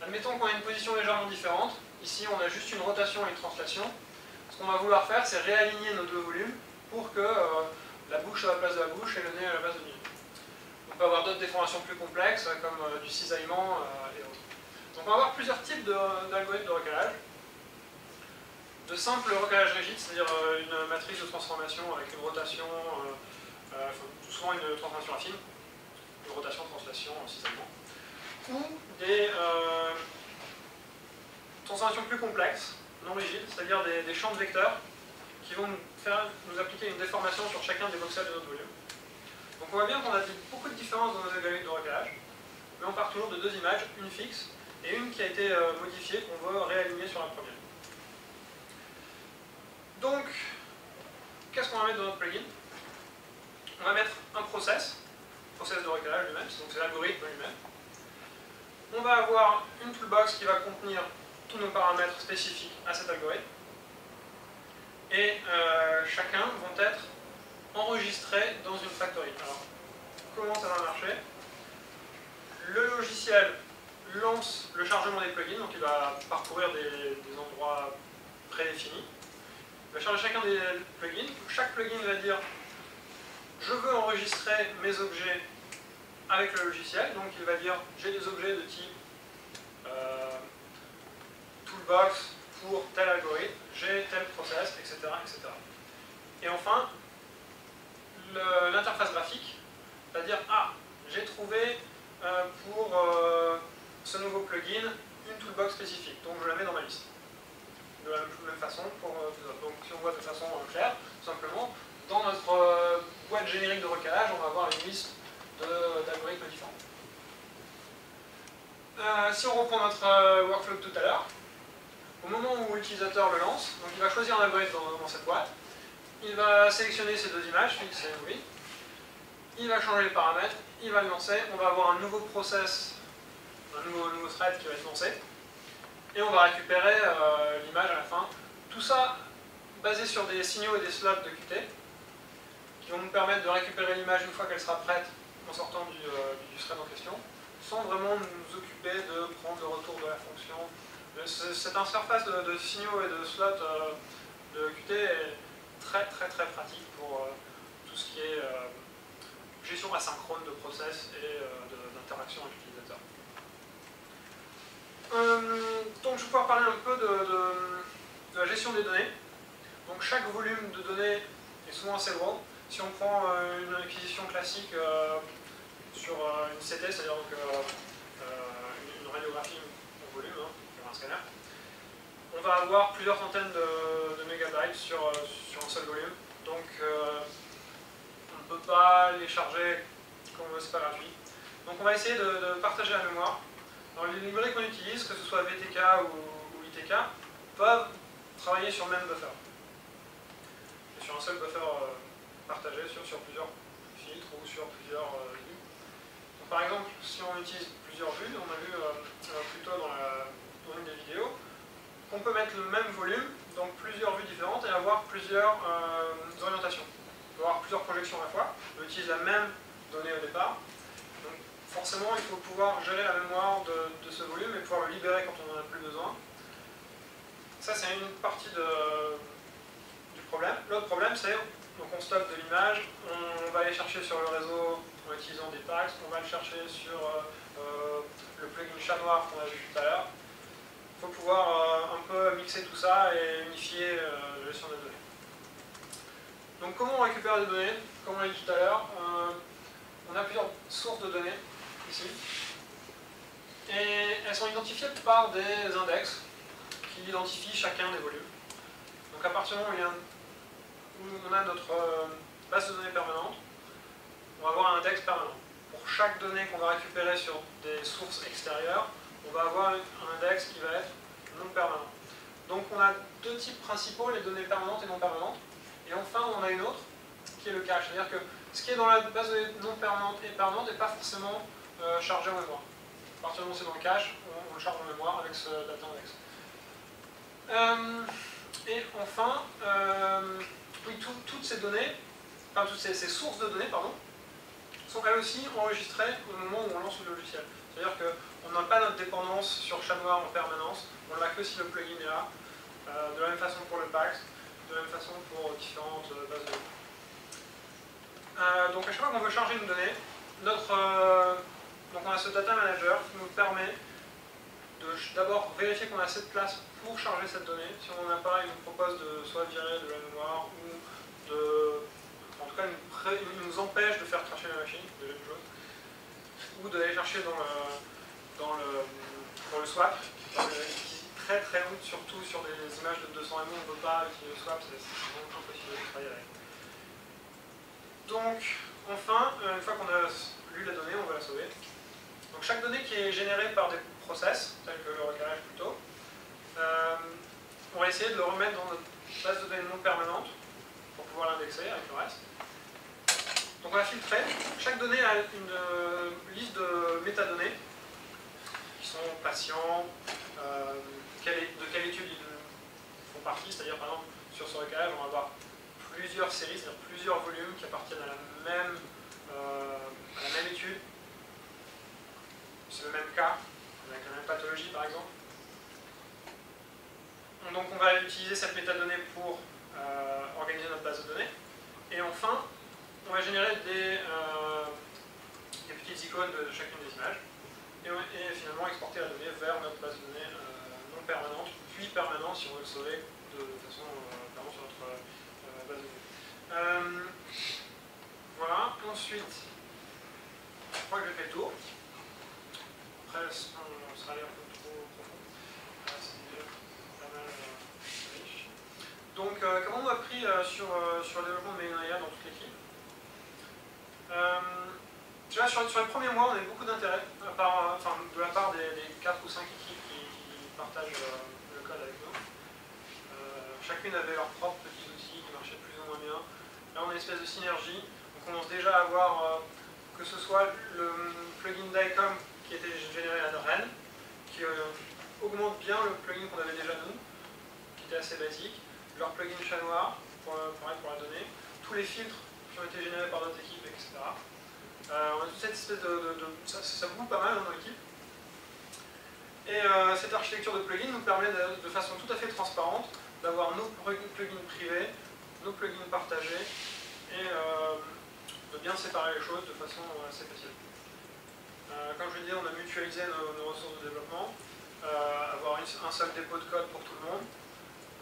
admettons qu'on a une position légèrement différente. Ici, on a juste une rotation et une translation. Ce qu'on va vouloir faire, c'est réaligner nos deux volumes pour que euh, la bouche à la place de la bouche et le nez à la place du nez. On peut avoir d'autres déformations plus complexes, comme euh, du cisaillement euh, et autres. Donc on va avoir plusieurs types d'algorithmes de, recalage. De simples recalage rigide, c'est-à-dire une matrice de transformation avec une rotation, souvent une transformation affine, une rotation, translation, cisaillement ou des euh, transformations plus complexes, non rigides, c'est-à-dire des, champs de vecteurs qui vont nous appliquer une déformation sur chacun des voxels de notre volume. Donc on voit bien qu'on a beaucoup de différences dans nos algorithmes de recalage, mais on part toujours de deux images, une fixe et une qui a été euh, modifiée, qu'on veut réaligner sur la première. Donc, qu'est-ce qu'on va mettre dans notre plugin? On va mettre un process, process de recalage lui-même, donc c'est l'algorithme lui-même on va avoir une toolbox qui va contenir tous nos paramètres spécifiques à cet algorithme. Et euh, chacun vont être enregistrés dans une factory. Alors, comment ça va marcher? Le logiciel lance le chargement des plugins, donc il va parcourir des, endroits prédéfinis. Il va charger chacun des plugins. Chaque plugin va dire je veux enregistrer mes objets avec le logiciel. Donc il va dire j'ai des objets de type euh, toolbox pour tel algorithme, j'ai tel process, etc. etc. Et enfin, l'interface graphique va dire ah, j'ai trouvé euh, pour euh, ce nouveau plugin une toolbox spécifique, donc je la mets dans ma liste. De la même façon, pour, donc si on voit de façon claire, tout simplement, dans notre boîte générique de recalage, on va avoir une liste d'algorithmes différents. Euh, si on reprend notre euh, workflow tout à l'heure, au moment où l'utilisateur le lance, donc il va choisir un algorithme dans, cette boîte, il va sélectionner ces deux images, fixe et movie, il va changer les paramètres, il va le lancer, on va avoir un nouveau process, un nouveau, thread qui va être lancé, et on va récupérer euh, l'image à la fin. Tout ça basé sur des signaux et des slots de Qt, qui vont nous permettre de récupérer l'image une fois qu'elle sera prête en sortant du, euh, thread en question, sans vraiment nous occuper de prendre le retour de la fonction. Cette interface de, de signaux et de slots euh, de Qt est très très très pratique pour euh, tout ce qui est gestion asynchrone de process et d'interaction avec l'utilisateur. donc je vais pouvoir parler un peu de, la gestion des données. Donc chaque volume de données est souvent assez gros. Si on prend euh, une acquisition classique euh, sur euh, une CT, c'est-à-dire une radiographie en volume, hein, sur un scanner, on va avoir plusieurs centaines de, mégabytes sur, sur, un seul volume. Donc on ne peut pas les charger comme c'est pas gratuit. Donc on va essayer de, partager la mémoire. les librairies qu'on utilise, que ce soit VTK ou, ITK, peuvent travailler sur le même buffer. Sur un seul buffer partagé sur, plusieurs filtres ou sur plusieurs euh, vues. par exemple, si on utilise plusieurs vues, on a vu euh, euh, plutôt dans, la, dans une des vidéos, qu'on peut mettre le même volume, donc plusieurs vues différentes, et avoir plusieurs orientations. On peut avoir plusieurs projections à la fois, on utilise la même donnée au départ, donc forcément il faut pouvoir gérer la mémoire de, ce volume et pouvoir le libérer quand on n'en a plus besoin. Ça c'est une partie du problème. L'autre problème c'est donc on stocke de l'image, on va aller chercher sur le réseau en utilisant des packs, on va le chercher sur euh, euh, le plugin chat noir qu'on a vu tout à l'heure. Pouvoir euh, un peu mixer tout ça et unifier la gestion des données. Donc comment on récupère des données Comme on l'a dit tout à l'heure, on a plusieurs sources de données ici. Et elles sont identifiées par des index qui identifient chacun des volumes. Donc à partir du moment où on a notre euh, base de données permanente, on va avoir un index permanent. Pour chaque donnée qu'on va récupérer sur des sources extérieures, on va avoir un index qui va être non permanent. Donc on a deux types principaux, les données permanentes et non permanentes. Et enfin, on a une autre, qui est le cache. C'est-à-dire que ce qui est dans la base de données non permanente et permanente n'est pas forcément euh, chargé en mémoire. À partir du moment où c'est dans le cache, on, le charge en mémoire avec ce data index. Euh, et enfin, euh, oui, toutes ces données, enfin toutes ces, sources de données, pardon, sont elles aussi enregistrées au moment où on lance le logiciel. C'est-à-dire qu'on n'a pas notre dépendance sur chat noir en permanence, on l'a que si le plugin est là. de la même façon pour le PAX, de la même façon pour différentes bases de données. donc à chaque fois qu'on veut charger une donnée, notre, donc on a ce data manager qui nous permet d'abord vérifier qu'on a assez de place pour charger cette donnée. Si on n'en a pas, il nous propose de soit virer de la mémoire ou de. En tout cas, il nous empêche de faire cracher la machine, une chose. Ou d'aller chercher dans le, dans le, dans le swap, qui est très très haut, surtout sur des images de 200 mm, on ne peut pas utiliser le swap, c'est vraiment impossible de travailler avec. Donc, enfin, une fois qu'on a lu la donnée, on va la sauver. Donc chaque donnée qui est générée par des process, tels que le requérage plutôt, euh, on va essayer de le remettre dans notre base de données non permanente pour pouvoir l'indexer avec le reste. Donc on va filtrer. Chaque donnée a une euh, liste de métadonnées patients, euh, de quelle étude ils font partie, c'est-à-dire par exemple sur ce requérage on va avoir plusieurs séries, c'est-à-dire plusieurs volumes qui appartiennent à la même, à la même étude c'est le même cas, avec la même pathologie par exemple. Donc on va utiliser cette métadonnée pour euh, organiser notre base de données. Et enfin, on va générer des, euh, petites icônes de, chacune des images. Et, finalement exporter la donnée vers notre base de données euh, non permanente, puis permanente si on veut le sauver de, façon permanente sur notre base de données. voilà, ensuite, je crois que j'ai fait le tour après, on sera allé un peu trop profond. C'est déjà pas mal euh, riche. Donc, euh, comment on a pris euh, sur, sur le développement de Melinaya dans toute l'équipe sur, les premiers mois, on a eu beaucoup d'intérêt de la part des, des 4 ou 5 équipes qui, partagent le code avec nous. chacune avait leurs propres petits outils qui marchaient plus ou moins bien. Là, on a une espèce de synergie. On commence déjà à avoir que ce soit le plugin DICOM qui était généré à Rennes, qui euh, augmente bien le plugin qu'on avait déjà nous, qui était assez basique, leur plugin chat noir, pour, pour, pour la donnée, tous les filtres qui ont été générés par d'autres équipes, etc. Euh, on a cette espèce de... ça, ça boue pas mal dans l'équipe. Et euh, cette architecture de plugin nous permet de, façon tout à fait transparente d'avoir nos plugins privés, nos plugins partagés, et de bien séparer les choses de façon assez facile. Euh, comme je l'ai dit, on a mutualisé nos, ressources de développement, euh, avoir un seul dépôt de code pour tout le monde.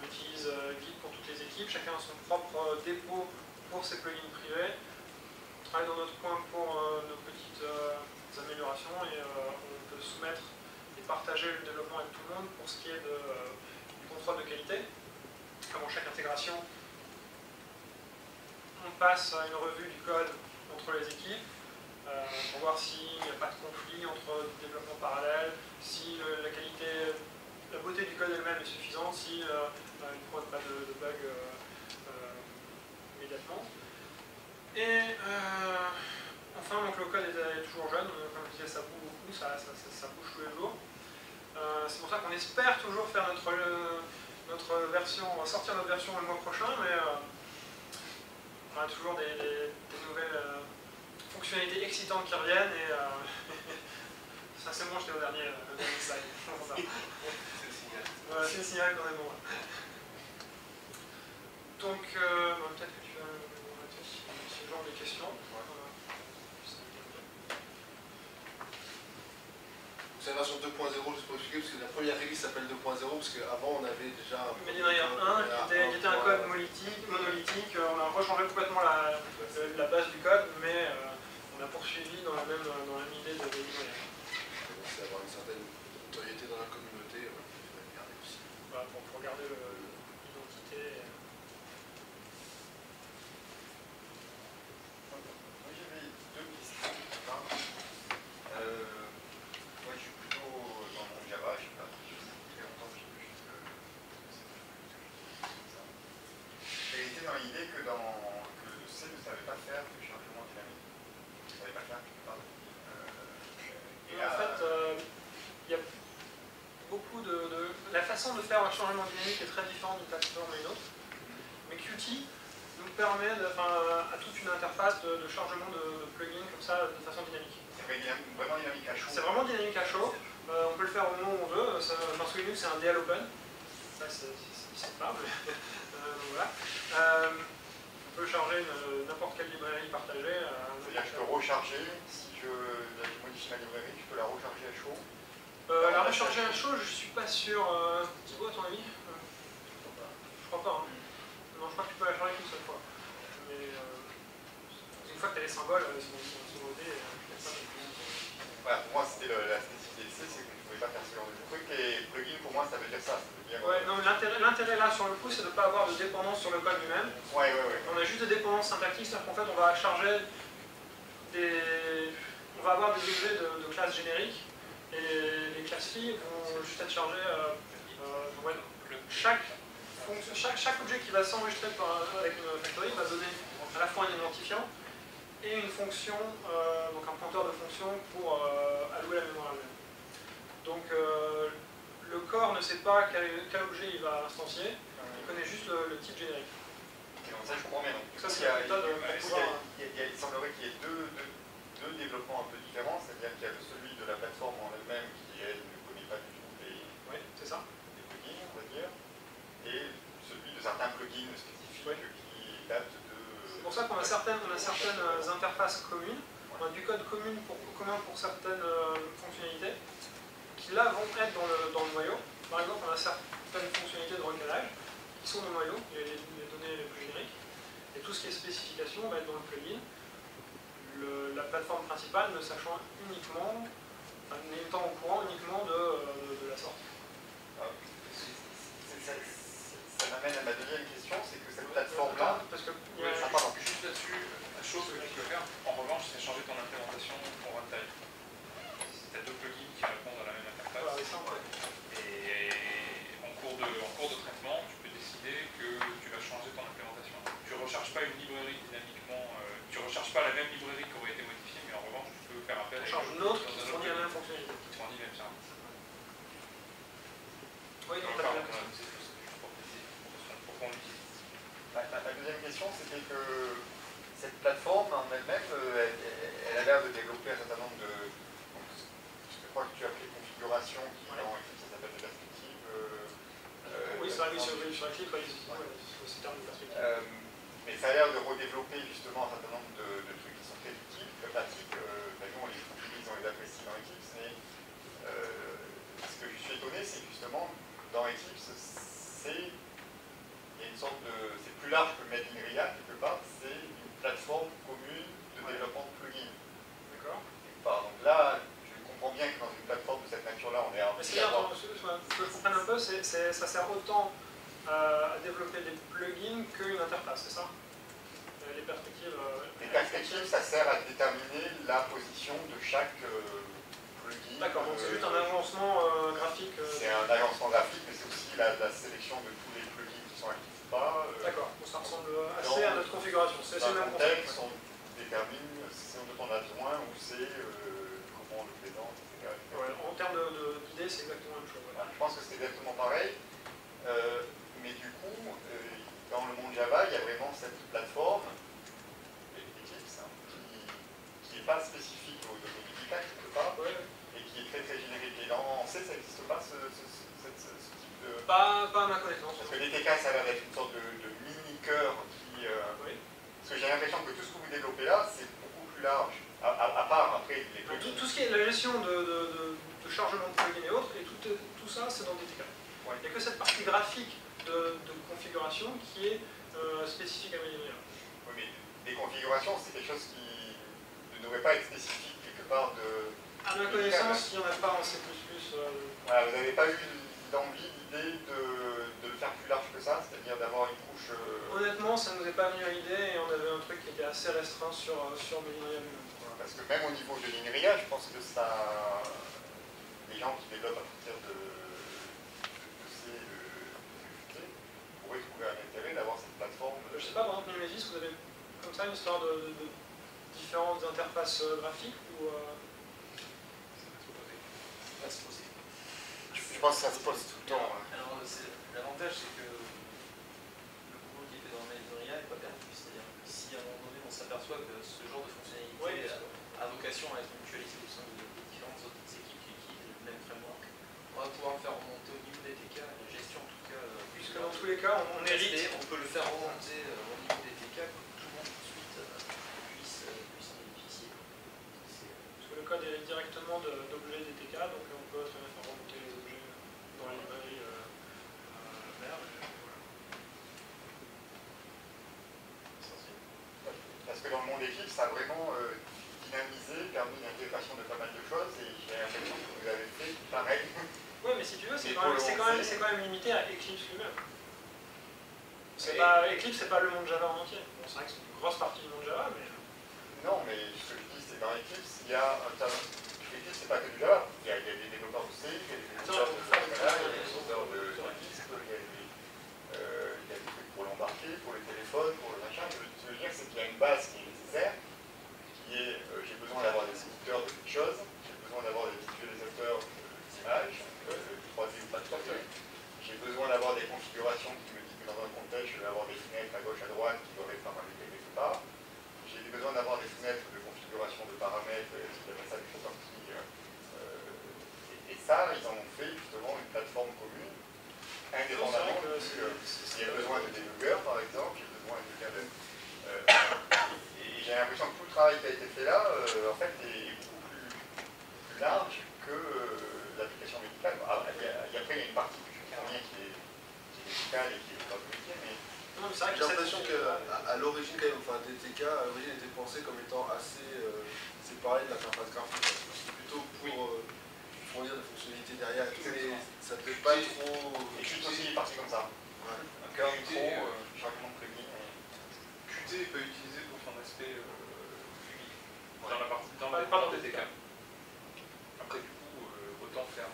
On utilise euh, Git pour toutes les équipes, chacun a son propre dépôt pour ses plugins privés. Travaille dans notre coin pour nos petites améliorations et on peut soumettre et partager le développement avec tout le monde pour ce qui est du contrôle de qualité. Avant chaque intégration, on passe à une revue du code entre les équipes euh, pour voir s'il n'y a pas de conflit entre développement parallèle, si euh, la qualité, la beauté du code elle-même est suffisante, si euh, il ne pas de, de bug immédiatement. Et enfin, donc le code est, toujours jeune, comme je disais, ça bouge beaucoup, ça, bouge tous les jours. c'est pour ça qu'on espère toujours faire notre, notre version, sortir notre version le mois prochain, mais on a toujours des, nouvelles fonctionnalités excitantes qui reviennent et euh, c'est bon, j'étais au dernier, euh, slide. c'est le signal. C'est le signal qu'on est bon. Donc, euh, peut-être que tu vas arrêter ce genre de questions. C'est la version 2.0, juste pour expliquer, parce que la première release s'appelle 2.0, parce qu'avant on avait déjà un. Mais il y en a un qui était, un code monolithique, monolithique, on a rechangé complètement la, la base du code, mais on a poursuivi dans la même, dans la même idée de délivrer. C'est avoir une certaine notoriété dans la communauté, euh, il aussi. Voilà, pour, pour garder l'identité. disiez que, dans, que C ne savait pas faire du changement dynamique. Ne savait pas faire, pardon. Euh, et en fait, euh, il y a beaucoup de, La façon de faire un changement dynamique est très différente d'une plateforme à une autre. Mais Qt nous permet, de, à toute une interface de, chargement de, plugins comme ça de façon dynamique. C'est vraiment dynamique à chaud. C'est vraiment dynamique à chaud. Euh, on peut le faire au moment où on veut. Ça, parce que Linux c'est un DL open. Ça, c'est pas, mais voilà. Euh, on peut charger n'importe quelle librairie partagée. Euh, C'est-à-dire que je peux recharger, si je modifie ma librairie, je peux la recharger à chaud euh, La recharger à chaud, je suis pas sûr. Euh, Thibaut, à ton avis? Je crois pas. Hein. Non, je crois que tu peux la charger qu'une seule fois. Mais une fois que tu as les symboles, ils sont, notés. Voilà, pour moi, c'était la spécificité de C, c'est que je ne pouvais pas faire ce genre de truc. Et plugin, pour moi, ça veut dire ça. Ouais, l'intérêt là sur le coup, c'est de ne pas avoir de dépendance sur le code lui-même. Ouais, ouais, ouais. On a juste des dépendances syntactiques, c'est-à-dire qu'en fait, on va charger des. On va avoir des objets de, classes génériques, et les vont juste être chargées. Euh, euh, chaque, chaque, chaque, objet qui va s'enregistrer avec une factory va donner à la fois un identifiant et une fonction, euh, donc un pointeur de fonction pour allouer la mémoire à lui-même. Donc, le corps ne sait pas quel, objet il va instancier, il connaît juste le, type générique. Et donc ça je comprends bien. Donc, ça c'est la méthode Il semblerait qu'il y ait deux, deux, développements un peu différents, c'est-à-dire qu'il y a celui de la plateforme en elle-même qui elle ne connaît pas du tout les, oui, c'est ça. les plugins, on va dire, et celui de certains plugins spécifiques qui datent de... C'est pour ça qu'on a certaines, on a certaines interfaces communes, on a du code commun pour, commun pour certaines euh, fonctionnalités, qui là vont être dans le, dans le noyau. Par exemple, on a certaines fonctionnalités de recalage qui sont dans le noyau, les, les données les plus génériques. Et tout ce qui est spécification va être dans le plugin. la plateforme principale ne sachant uniquement, enfin, n'étant au courant uniquement de, euh, la sortie. Ah, ça, m'amène à ma deuxième question, c'est que cette plateforme-là... Parce que, juste là-dessus, la chose que tu peux faire, en revanche, c'est changer ton implémentation pour runtime. Si tu as deux plugins qui répondent à la même et en cours, de, en cours de traitement, tu peux décider que tu vas changer ton implémentation. Tu ne recharges pas une librairie dynamiquement, euh, tu ne recharges pas la même librairie qui aurait été modifiée, mais en revanche, tu peux faire appel à une autre qui fournit la même fonctionnalité. Qui le même service. Oui, donc la, la deuxième question, c'était que cette plateforme en elle-même, euh, elle, elle, a l'air de développer un certain nombre de, je crois que tu as fait configuration qui dans Eclipse ça s'appelle de perspective. Euh, euh, oui, ça arrive sur, sur Eclipse, c'est terme de perspective. Euh, mais ça a l'air de redévelopper justement un certain nombre de, de trucs qui sont très utiles, très pratiques. Ben, nous, on les utilise, on les apprécie dans Eclipse, mais ce que je suis étonné, c'est que justement, dans Eclipse, c'est il y a une sorte de. C'est plus large que Made in React, quelque part, c'est une plateforme commune de développement de plugins. D'accord. Donc là, comprend bien que dans une plateforme de cette nature-là, on est un C'est bien, ce que je comprenne un peu, c'est, ça sert autant à développer des plugins qu'une interface, c'est ça? Euh, Les perspectives. Euh, les perspectives, ça sert à déterminer la position de chaque euh, plugin. D'accord, donc c'est juste un agencement graphique. c'est un agencement graphique, mais c'est aussi la, sélection de tous les plugins qui sont actifs pas. D'accord, ça ressemble assez à notre configuration. C'est le même contexte, on détermine si on a besoin ou c'est en termes d'idées, c'est exactement la même chose. je pense que c'est exactement pareil. Euh, mais du coup, euh, dans le monde Java, il y a vraiment cette plateforme, Eclipse, hein, qui n'est pas spécifique au domaine médical, quelque part, et qui est très très générique. Et dans C, ça n'existe pas ce, type de. Pas, pas à ma connaissance. Parce que l'ETK, ça a l'air d'être une sorte de, mini-cœur qui. Euh, parce que j'ai l'impression que tout ce que vous développez là, c'est beaucoup plus large. À, part après les tout, tout, ce qui est la gestion de, de, de, chargement de plugins et autres, et tout, tout ça, c'est dans DTK. Il n'y a que cette partie graphique de, configuration qui est euh, spécifique à Medellin. Oui, mais des configurations, c'est quelque chose qui ne devrait pas être spécifique quelque part de. À ma connaissance, il n'y en a pas en C. Euh... Voilà, vous n'avez pas eu l'envie, l'idée de, de, le faire plus large que ça, c'est-à-dire d'avoir une couche. Euh, Honnêtement, ça ne nous est pas venu à l'idée et on avait un truc qui était assez restreint sur, euh, sur parce que même au niveau de l'INRIA, je pense que ça, les gens qui développent à partir de, de, ces pourraient trouver un intérêt d'avoir cette plateforme. Je ne sais pas, par exemple, Eclipse, vous avez comme ça une histoire de, différentes interfaces euh, graphiques ou euh... Ça se pose. Je pense que ça se pose tout le temps. Hein. Alors, l'avantage, c'est que le boulot qui est fait dans la n'est pas perdu. C'est-à-dire que si à un moment donné, on s'aperçoit que ce genre de fonctionnalité a, vocation à être mutualisé au sein des différentes autres équipes qui utilisent le même framework, on va pouvoir faire remonter au niveau des TK, la gestion en tout cas. Euh, Puisque dans tous les cas, on, hérite. On peut le faire remonter euh, au niveau des TK pour que tout le monde ensuite euh, puisse, puisse en bénéficier. Parce que le code hérite directement d'objets des TK, donc on peut très bien faire remonter les objets dans la librairie. Parce que dans le monde équipe, ça a vraiment dynamisé, permis l'intégration de pas mal de choses, et j'ai l'impression que vous avez fait pareil. Oui, mais si tu veux, c'est quand, quand, quand, même limité à Eclipse lui-même. Pas, Eclipse, c'est pas le monde Java en entier. Bon, c'est vrai que c'est une grosse partie du monde Java, mais... Non, mais ce que je dis, c'est dans Eclipse, il y a... Eclipse, c'est pas que du Java. Il y a, il y a des développeurs de C, il y a des développeurs de Java, il y a des développeurs de Eclipse, il y a des, euh, il y a des trucs pour l'embarquer, pour le téléphone, pour le machin. Ce que je veux dire, c'est qu'il y a une base qui est nécessaire, euh, j'ai besoin d'avoir des éditeurs de quelque chose, j'ai besoin d'avoir des visualisateurs d'images, euh, 3D ou pas 3D. J'ai besoin d'avoir des configurations qui me disent que dans un contexte, je vais avoir des fenêtres à gauche, à droite qui doivent être paramétrées quelque part. J'ai besoin d'avoir des fenêtres de configuration de paramètres, euh, ce ça des choses euh, et, et, ça, ils en ont fait justement une plateforme commune, indépendamment. Il y a besoin de débuggeurs, par exemple, j'ai besoin de quelqu'un j'ai l'impression que tout le travail qui a été fait là, euh, en fait, est beaucoup plus, large que euh, l'application médicale. Ah, après, il y a une partie que je comprends bien qui est, médicale et qui est pas communiquée, mais... J'ai l'impression qu'à l'origine, quand même, enfin, DTK, à l'origine, était pensé comme étant assez euh, séparé de l'interface graphique. C'était plutôt pour fournir des fonctionnalités derrière et tout, devait pas trop... Et Qt aussi est parti comme ça. Ouais. Un de plugin. Qt n'est pas utilisé aspect euh, dans la partie dans la, pas dans DTK. Après du coup, euh, autant faire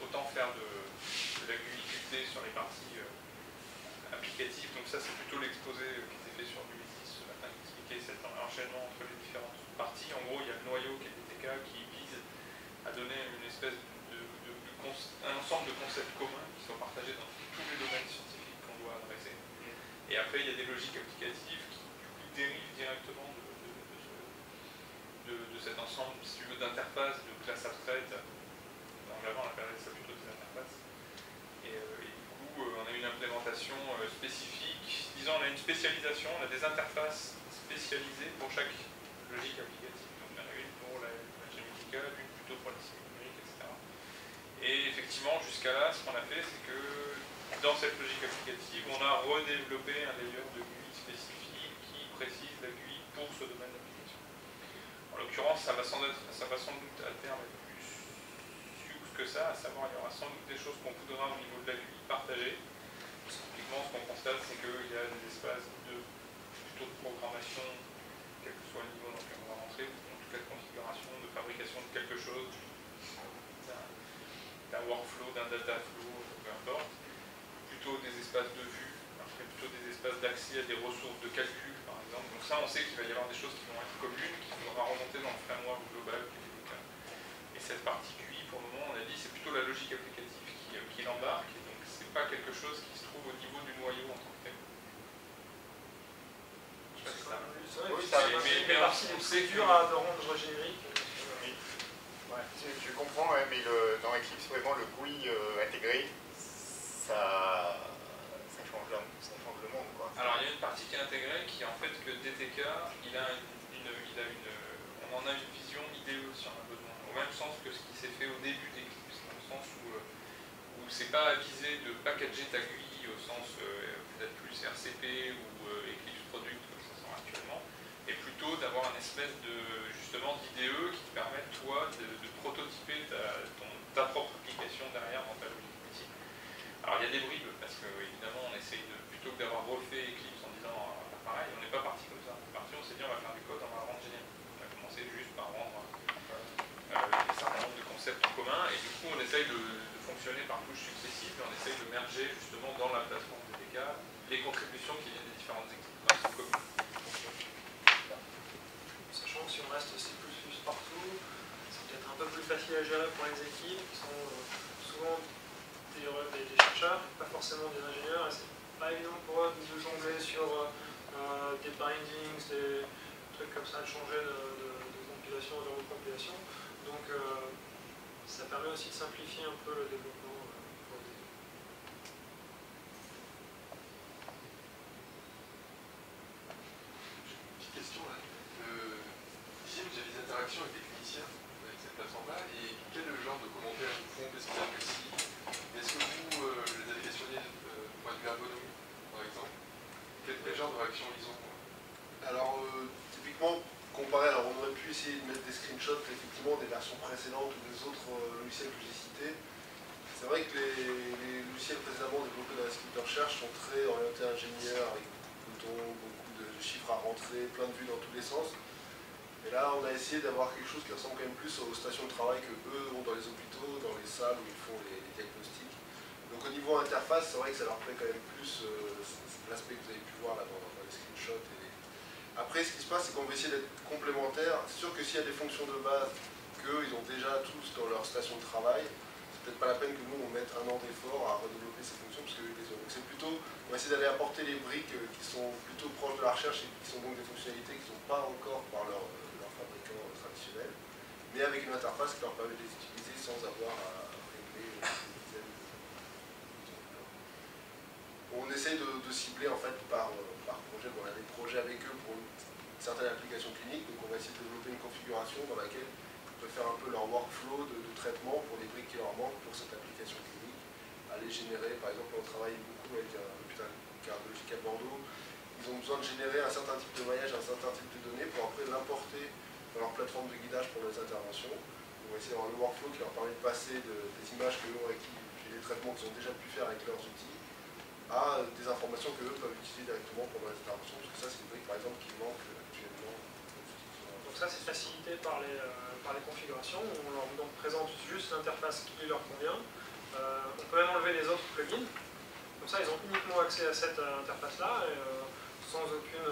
autant faire de, de la GUI sur les parties euh, applicatives. Donc ça c'est plutôt l'exposé qui était fait sur Ulytis ce matin qui expliquait cet enchaînement entre les différentes parties. En gros, il y a le noyau qui est DTK qui vise à donner une espèce de, de, un ensemble de concepts communs qui sont partagés dans tous les domaines scientifiques qu'on doit adresser. Et après, il y a des logiques applicatives dérive directement de, cet ensemble, si d'interfaces, de classes abstraites. En Java, on appellerait ça plutôt des interfaces. Et, euh, du coup, euh, on a une implémentation euh, spécifique. Disons, on a une spécialisation, on a des interfaces spécialisées pour chaque logique applicative. Donc, il y en a une pour la, la une plutôt pour la numérique, etc. Et effectivement, jusqu'à là, ce qu'on a fait, c'est que dans cette logique applicative, on a redéveloppé un layer de GUI spécifique précise la GUI pour ce domaine d'application. En l'occurrence, ça, va sans doute à terme être plus sus que ça, à savoir il y aura sans doute des choses qu'on voudra au niveau de la GUI partager. Typiquement, ce qu'on constate, c'est qu'il y a des espaces de, plutôt de programmation, quel que soit le niveau dans lequel on va rentrer, ou en tout cas de configuration, de fabrication de quelque chose, d'un workflow, d'un data flow, peu importe. Plutôt des espaces de vue, après plutôt des espaces d'accès à des ressources de calcul donc ça, on sait qu'il va y avoir des choses qui vont être communes, qu'il faudra remonter dans le framework global Et cette partie QI, pour le moment, on a dit, c'est plutôt la logique applicative qui, euh, qui l'embarque, et donc c'est pas quelque chose qui se trouve au niveau du noyau en tant que tel. Je sais pas si ça. Oui, ça mais, mais, on sait dur à rendre générique. Oui. Ouais, je, comprends, mais le, dans Eclipse, vraiment, le GUI euh, intégré, ça, change la, alors il y a une partie qui est intégrée qui est en fait que DTK, il a une, il a une, on en a une vision si on a besoin, au même sens que ce qui s'est fait au début d'Eclipse, dans le sens où, euh, où c'est pas avisé de packager ta GUI au sens euh, peut-être plus RCP ou euh, Eclipse Product comme ça sent actuellement, et plutôt d'avoir une espèce de justement d'IDE qui te permet toi de, prototyper ta, ta propre alors il y a des bribes, euh, parce que évidemment on essaye de, plutôt que d'avoir refait Eclipse en disant euh, pareil, on n'est pas parti comme ça. On est parti, on s'est dit on va faire du code, on va rendre générique. On a commencé juste par rendre euh, un certain nombre de concepts en commun, et du coup on essaye de, fonctionner par couches successives, et on essaye de merger justement dans la plateforme DTK les contributions qui viennent des différentes équipes. Sachant que si on reste C++ partout, c'est peut-être un peu plus facile à gérer pour les équipes qui sont souvent des, des, chercheurs, pas forcément des ingénieurs, et c'est pas évident pour eux de jongler sur euh, euh, des bindings, des trucs comme ça, de changer de, de, de compilation. Donc euh, ça permet aussi de simplifier un peu le développement. Là, on a essayé d'avoir quelque chose qui ressemble quand même plus aux stations de travail que eux ont dans les hôpitaux, dans les salles où ils font les, diagnostics. Donc au niveau interface, c'est vrai que ça leur plaît quand même plus euh, l'aspect que vous avez pu voir là dans, les screenshots. Après, ce qui se passe, c'est qu'on va essayer d'être complémentaires. C'est sûr que s'il y a des fonctions de base qu'eux, ils ont déjà tous dans leur station de travail, peut-être pas la peine que nous on mette un an d'effort à redévelopper ces fonctions parce Donc c'est plutôt, on va essayer d'aller apporter les briques euh, qui sont plutôt proches de la recherche et qui sont donc des fonctionnalités qui ne sont pas encore par leur, euh, leur fabricant traditionnel, mais avec une interface qui leur permet de les utiliser sans avoir à régler des On essaye de, cibler en fait par, euh, par projet, on a des projets avec eux pour certaines applications cliniques, donc on va essayer de développer une configuration dans laquelle faire un peu leur workflow de, traitement pour les briques qui leur manquent pour cette application clinique, les générer. Par exemple, on travaille beaucoup avec un hôpital cardiologique à Bordeaux. Ils ont besoin de générer un certain type de maillage, un certain type de données pour après l'importer dans leur plateforme de guidage pour les interventions. On va essayer d'avoir le workflow qui leur permet de passer des images que eux, qui, des traitements qu'ils ont déjà pu faire avec leurs outils, à des informations que eux peuvent utiliser directement pendant les interventions, parce que ça, c'est une brique, par exemple, qui manque actuellement. Donc ça, c'est facilité par les, euh, par les configurations. On leur présente juste l'interface qui leur convient. Euh, on peut même enlever les autres plugins. Comme ça, ils ont uniquement accès à cette euh, interface-là, euh, sans aucune,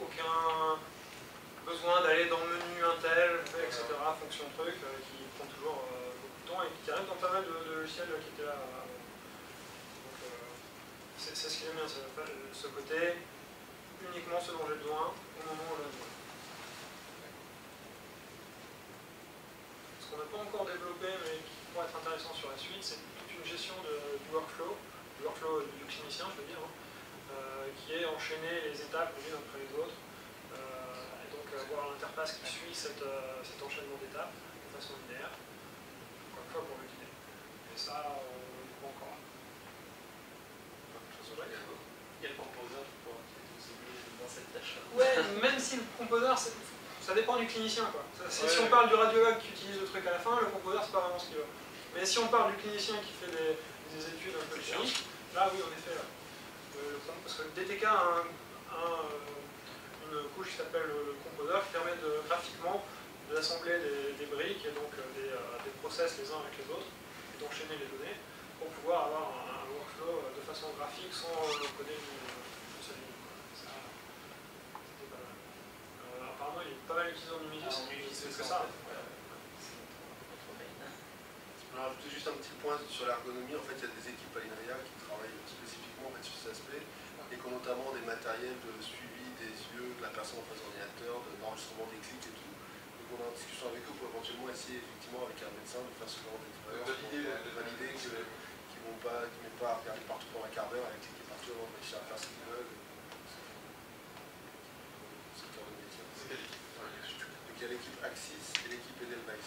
aucun besoin d'aller dans le menu Intel, etc., fonction truc, qui prend toujours beaucoup de temps et qui arrive dans pas mal de, logiciels qui étaient là c'est ce qui est bien, ce côté uniquement ce dont j'ai besoin au moment où j'en ai besoin. qu'on n'a pas encore développé, mais qui pourrait être intéressant sur la suite, c'est toute une gestion de, du workflow, du workflow du clinicien, je veux dire, hein, euh, qui est enchaîner les étapes les unes après les autres, euh, qui suit cette, euh, cet enchaînement d'étapes de façon linéaire, encore une fois pour le guider. Et ça, on n'est pas encore là. Il y a le composer pour dans cette tâche-là. Ouais, même si le composer, ça dépend du clinicien. Quoi. Si on parle du radiologue qui utilise le truc à la fin, le composeur, c'est pas vraiment ce qu'il veut. Mais si on parle du clinicien qui fait des, études un peu chimiques, là, oui, en effet. Là. Euh, parce que le DTK a, une couche qui s'appelle le composeur qui permet de, graphiquement d'assembler des, briques et donc euh, des, euh, des, process les uns avec les autres et d'enchaîner les données pour pouvoir avoir un, workflow de façon graphique sans coder une, apparemment, il est pas mal utilisé en Numidis, ah, c'est que ça. Rajouter juste un petit point sur l'ergonomie. En fait, il y a des équipes à l'INRIA qui travaillent spécifiquement sur cet aspect et qui ont notamment des matériels de suivi des yeux de la personne en face d'ordinateur, d'enregistrement des clics et tout. Donc on est en discussion avec eux pour éventuellement essayer effectivement avec un médecin de faire ce genre d'expérience, de valider qu'ils ne vont pas, pas regarder partout pendant un quart d'heure et cliquer partout avant de réussir à faire ce qu'ils veulent. Donc il y a l'équipe Axis et l'équipe Edelweiss.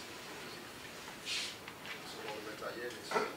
Sur le matériel et sur